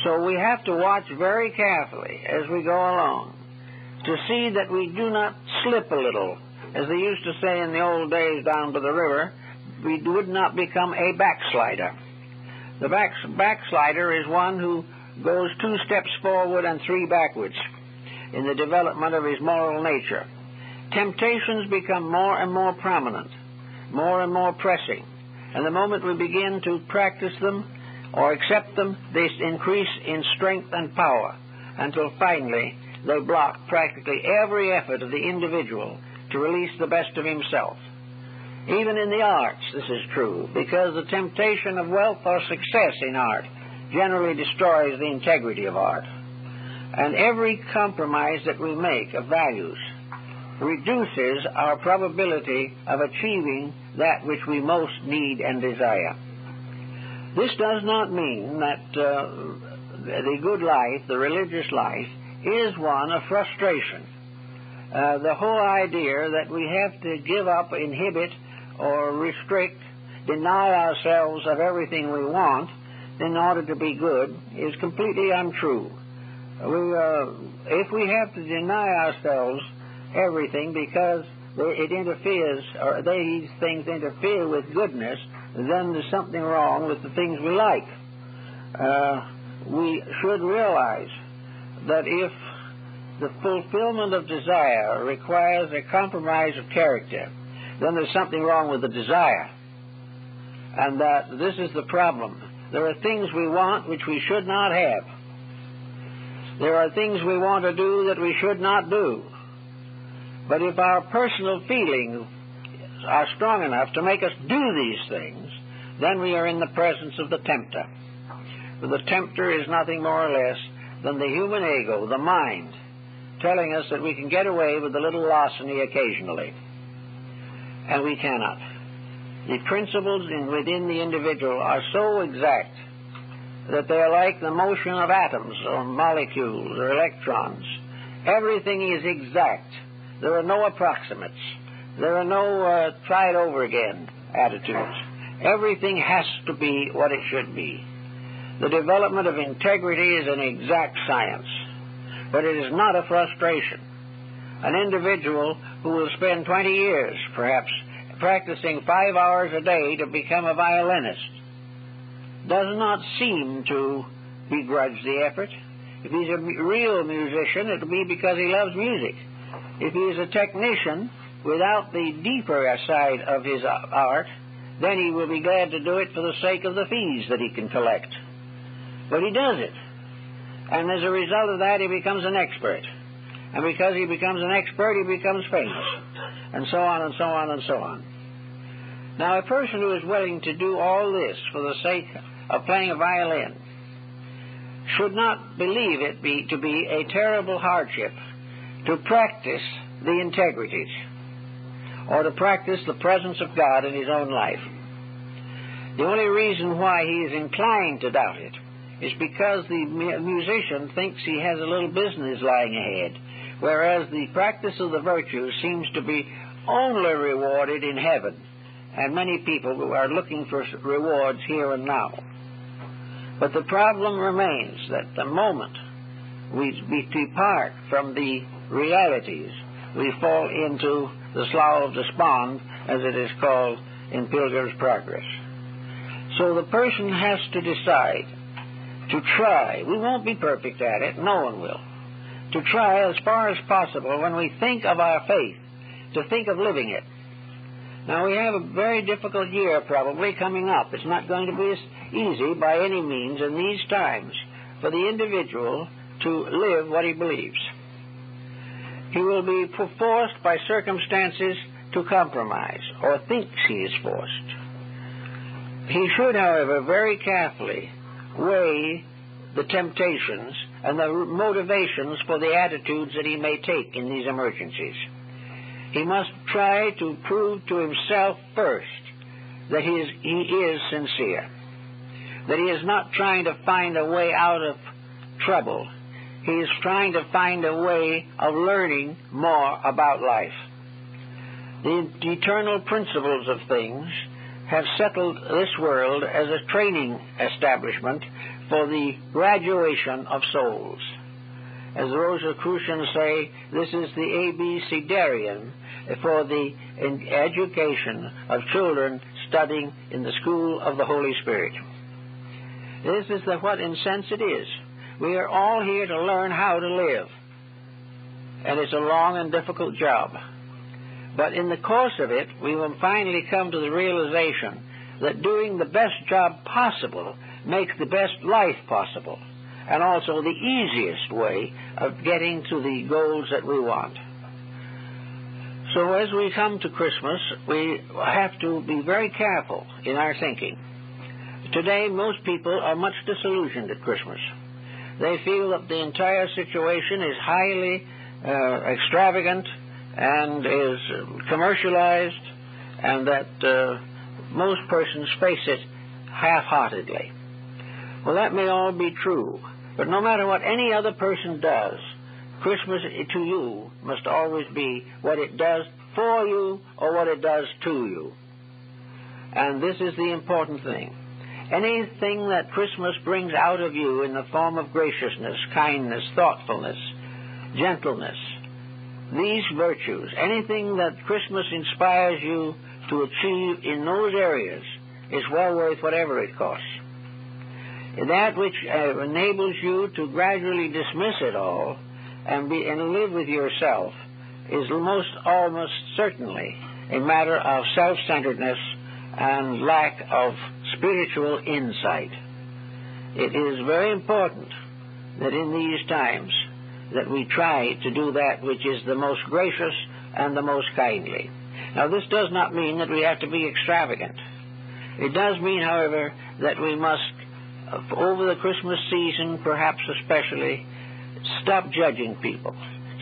S1: So we have to watch very carefully as we go along to see that we do not slip a little. As they used to say in the old days down to the river, we would not become a backslider. The back, backslider is one who goes two steps forward and three backwards in the development of his moral nature. Temptations become more and more prominent, more and more pressing, and the moment we begin to practice them or accept them, they increase in strength and power until finally they block practically every effort of the individual to release the best of himself. Even in the arts, this is true, because the temptation of wealth or success in art generally destroys the integrity of art. And every compromise that we make of values reduces our probability of achieving that which we most need and desire. This does not mean that uh, the good life, the religious life, is one of frustration. Uh, the whole idea that we have to give up, inhibit, or restrict, deny ourselves of everything we want in order to be good is completely untrue. We, uh, if we have to deny ourselves everything because it interferes, or these things interfere with goodness, then there's something wrong with the things we like. Uh, we should realize that if the fulfillment of desire requires a compromise of character, then there's something wrong with the desire. And that this is the problem. There are things we want which we should not have. There are things we want to do that we should not do. But if our personal feelings are strong enough to make us do these things, then we are in the presence of the tempter. The tempter is nothing more or less than the human ego, the mind, telling us that we can get away with a little larceny occasionally and we cannot. The principles in, within the individual are so exact that they are like the motion of atoms or molecules or electrons. Everything is exact. There are no approximates. There are no uh, try it over again attitudes. Everything has to be what it should be. The development of integrity is an exact science, but it is not a frustration. An individual who will spend 20 years, perhaps, practicing five hours a day to become a violinist does not seem to begrudge the effort. If he's a real musician, it'll be because he loves music. If he is a technician without the deeper side of his art, then he will be glad to do it for the sake of the fees that he can collect. But he does it. And as a result of that, he becomes an expert. And because he becomes an expert, he becomes famous. And so on and so on and so on. Now, a person who is willing to do all this for the sake of playing a violin should not believe it be, to be a terrible hardship to practice the integrities or to practice the presence of God in his own life. The only reason why he is inclined to doubt it is because the musician thinks he has a little business lying ahead whereas the practice of the virtues seems to be only rewarded in heaven, and many people are looking for rewards here and now. But the problem remains that the moment we, we depart from the realities, we fall into the slough of despond, as it is called in Pilgrim's Progress. So the person has to decide to try. We won't be perfect at it. No one will. To try as far as possible when we think of our faith, to think of living it. Now, we have a very difficult year probably coming up. It's not going to be as easy by any means in these times for the individual to live what he believes. He will be forced by circumstances to compromise or thinks he is forced. He should, however, very carefully weigh the temptations and the motivations for the attitudes that he may take in these emergencies. He must try to prove to himself first that he is, he is sincere, that he is not trying to find a way out of trouble. He is trying to find a way of learning more about life. The eternal principles of things have settled this world as a training establishment for the graduation of souls. As Rosicrucians say, this is the abecedarian for the education of children studying in the school of the Holy Spirit. This is the, what, in sense, it is. We are all here to learn how to live. And it's a long and difficult job. But in the course of it, we will finally come to the realization that doing the best job possible makes the best life possible, and also the easiest way of getting to the goals that we want. So as we come to Christmas, we have to be very careful in our thinking. Today, most people are much disillusioned at Christmas. They feel that the entire situation is highly uh, extravagant and is commercialized, and that uh, most persons face it half-heartedly. Well, that may all be true, but no matter what any other person does, Christmas to you must always be what it does for you or what it does to you. And this is the important thing. Anything that Christmas brings out of you in the form of graciousness, kindness, thoughtfulness, gentleness, these virtues, anything that Christmas inspires you to achieve in those areas, is well worth whatever it costs. That which uh, enables you to gradually dismiss it all and, be, and live with yourself is most almost certainly a matter of self-centeredness and lack of spiritual insight. It is very important that in these times that we try to do that which is the most gracious and the most kindly. Now, this does not mean that we have to be extravagant. It does mean, however, that we must, over the Christmas season, perhaps especially, stop judging people,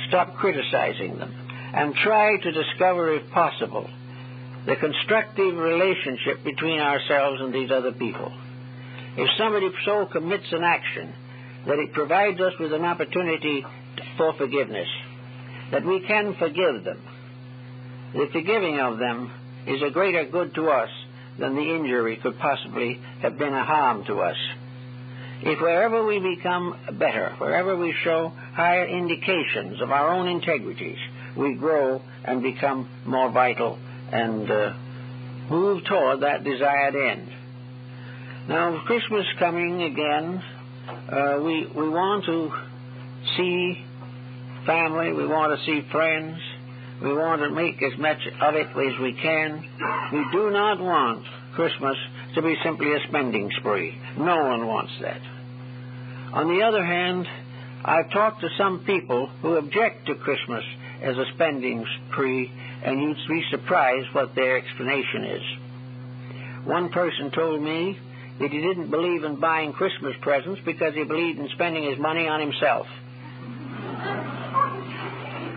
S1: stop criticizing them, and try to discover, if possible, the constructive relationship between ourselves and these other people. If somebody so commits an action that it provides us with an opportunity for forgiveness, that we can forgive them. The forgiving of them is a greater good to us than the injury could possibly have been a harm to us. If wherever we become better, wherever we show higher indications of our own integrities, we grow and become more vital and uh, move toward that desired end. Now, Christmas coming again, uh, we, we want to see family, we want to see friends, we want to make as much of it as we can. We do not want Christmas to be simply a spending spree. No one wants that. On the other hand, I've talked to some people who object to Christmas as a spending spree, and you'd be surprised what their explanation is. One person told me that he didn't believe in buying Christmas presents because he believed in spending his money on himself.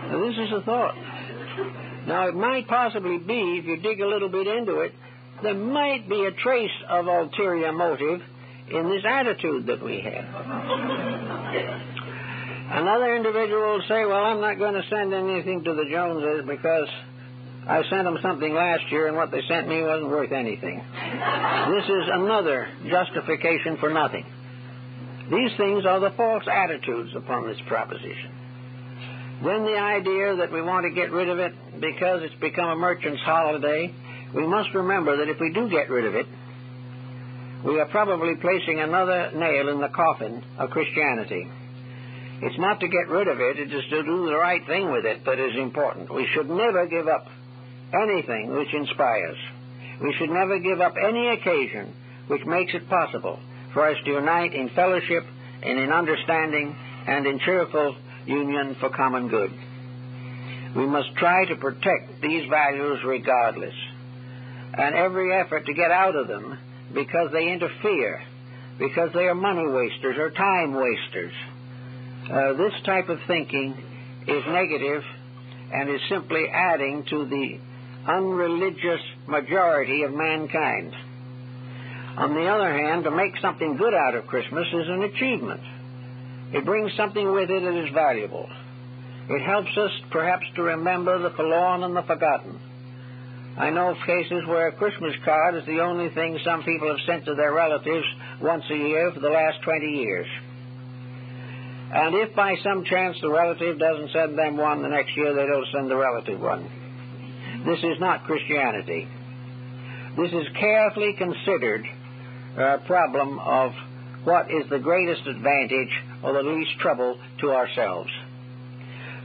S1: Now, this is a thought. Now, it might possibly be, if you dig a little bit into it, there might be a trace of ulterior motive in this attitude that we have. Another individual will say, Well, I'm not going to send anything to the Joneses because I sent them something last year, and what they sent me wasn't worth anything. this is another justification for nothing. These things are the false attitudes upon this proposition. Then the idea that we want to get rid of it because it's become a merchant's holiday, we must remember that if we do get rid of it, we are probably placing another nail in the coffin of Christianity. It's not to get rid of it, it is to do the right thing with it that is important. We should never give up anything which inspires. We should never give up any occasion which makes it possible for us to unite in fellowship and in understanding and in cheerful union for common good. We must try to protect these values regardless, and every effort to get out of them because they interfere, because they are money wasters or time wasters. Uh, this type of thinking is negative and is simply adding to the unreligious majority of mankind. On the other hand, to make something good out of Christmas is an achievement. It brings something with it that is valuable. It helps us perhaps to remember the forlorn and the forgotten. I know of cases where a Christmas card is the only thing some people have sent to their relatives once a year for the last 20 years. And if by some chance the relative doesn't send them one the next year, they don't send the relative one. This is not Christianity. This is carefully considered a problem of what is the greatest advantage or the least trouble to ourselves.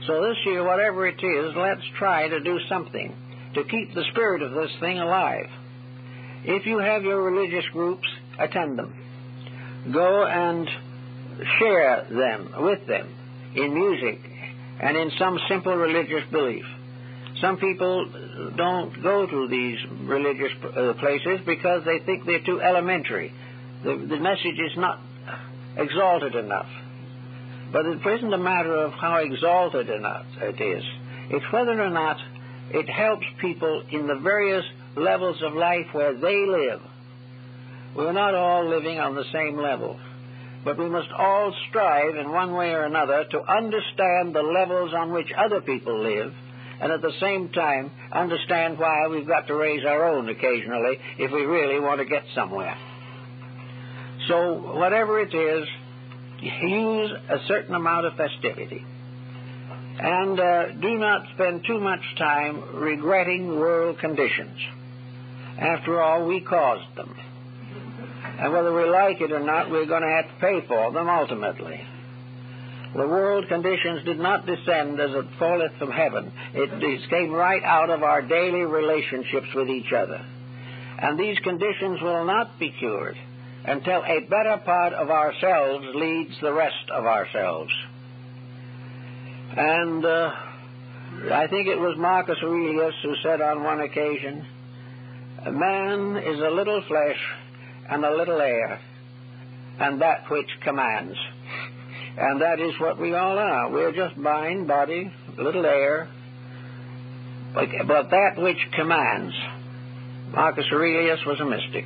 S1: So this year, whatever it is, let's try to do something to keep the spirit of this thing alive. If you have your religious groups, attend them. Go and share them with them in music and in some simple religious belief. Some people don't go to these religious uh, places because they think they're too elementary. The, the message is not exalted enough. But it isn't a matter of how exalted or not it is. It's whether or not it helps people in the various levels of life where they live. We're not all living on the same level, but we must all strive in one way or another to understand the levels on which other people live and at the same time understand why we've got to raise our own occasionally if we really want to get somewhere. So, whatever it is, use a certain amount of festivity. And uh, do not spend too much time regretting world conditions. After all, we caused them. And whether we like it or not, we're going to have to pay for them ultimately. The world conditions did not descend as it falleth from heaven. It, it came right out of our daily relationships with each other. And these conditions will not be cured until a better part of ourselves leads the rest of ourselves. And uh, I think it was Marcus Aurelius who said on one occasion, Man is a little flesh and a little air, and that which commands. And that is what we all are. We're just mind, body, little air, but, but that which commands. Marcus Aurelius was a mystic.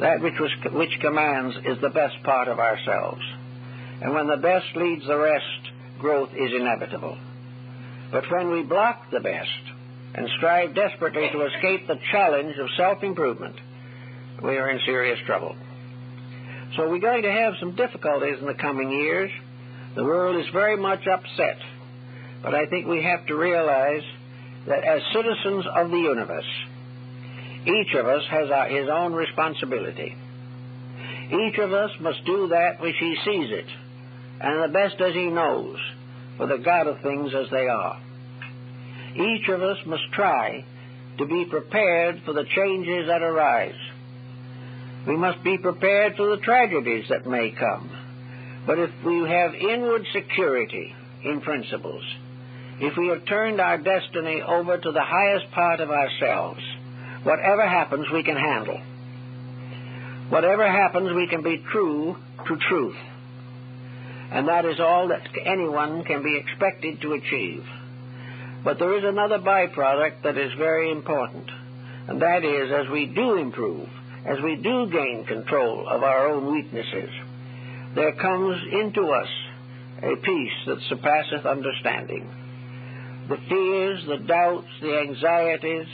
S1: That which, was, which commands is the best part of ourselves. And when the best leads the rest, growth is inevitable. But when we block the best and strive desperately to escape the challenge of self improvement, we are in serious trouble. So we're going to have some difficulties in the coming years. The world is very much upset. But I think we have to realize that as citizens of the universe, each of us has our, his own responsibility. Each of us must do that which he sees it, and the best as he knows, for the God of things as they are. Each of us must try to be prepared for the changes that arise. We must be prepared for the tragedies that may come. But if we have inward security in principles, if we have turned our destiny over to the highest part of ourselves, Whatever happens, we can handle. Whatever happens, we can be true to truth. And that is all that anyone can be expected to achieve. But there is another byproduct that is very important, and that is as we do improve, as we do gain control of our own weaknesses, there comes into us a peace that surpasseth understanding. The fears, the doubts, the anxieties,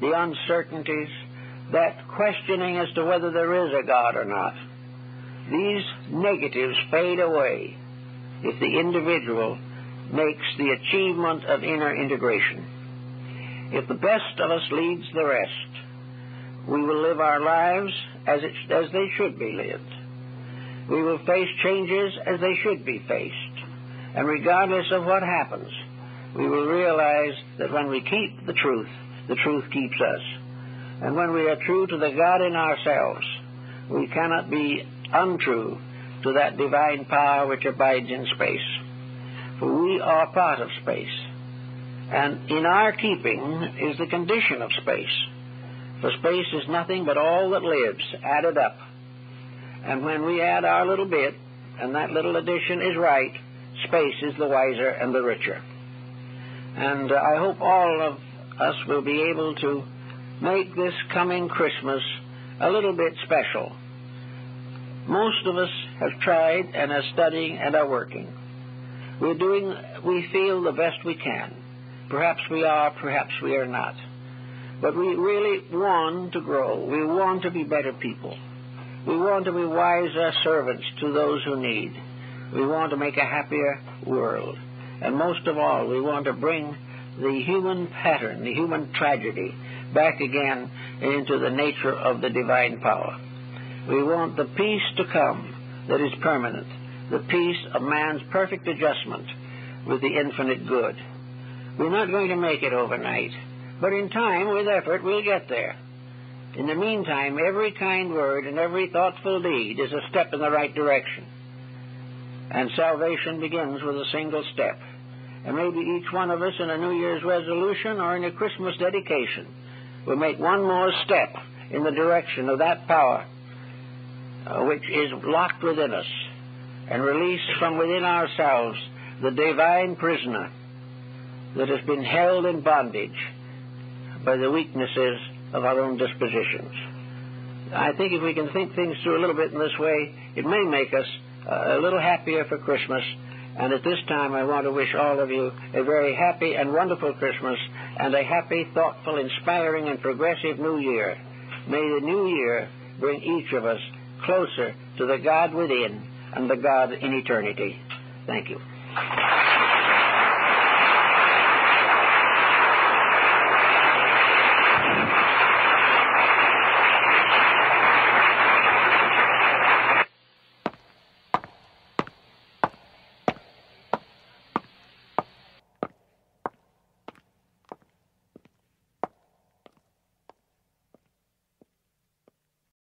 S1: the uncertainties, that questioning as to whether there is a God or not. These negatives fade away if the individual makes the achievement of inner integration. If the best of us leads the rest, we will live our lives as, it, as they should be lived. We will face changes as they should be faced. And regardless of what happens, we will realize that when we keep the truth, the truth keeps us. And when we are true to the God in ourselves, we cannot be untrue to that divine power which abides in space. For we are part of space. And in our keeping is the condition of space. For space is nothing but all that lives, added up. And when we add our little bit, and that little addition is right, space is the wiser and the richer. And uh, I hope all of us will be able to make this coming Christmas a little bit special. Most of us have tried and are studying and are working. We're doing, we feel the best we can. Perhaps we are, perhaps we are not. But we really want to grow. We want to be better people. We want to be wiser servants to those who need. We want to make a happier world. And most of all, we want to bring the human pattern, the human tragedy, back again into the nature of the divine power. We want the peace to come that is permanent, the peace of man's perfect adjustment with the infinite good. We're not going to make it overnight, but in time, with effort, we'll get there. In the meantime, every kind word and every thoughtful deed is a step in the right direction. And salvation begins with a single step. And maybe each one of us in a New Year's resolution or in a Christmas dedication will make one more step in the direction of that power which is locked within us and release from within ourselves the divine prisoner that has been held in bondage by the weaknesses of our own dispositions. I think if we can think things through a little bit in this way, it may make us uh, a little happier for Christmas. And at this time, I want to wish all of you a very happy and wonderful Christmas and a happy, thoughtful, inspiring, and progressive New Year. May the New Year bring each of us closer to the God within and the God in eternity. Thank you.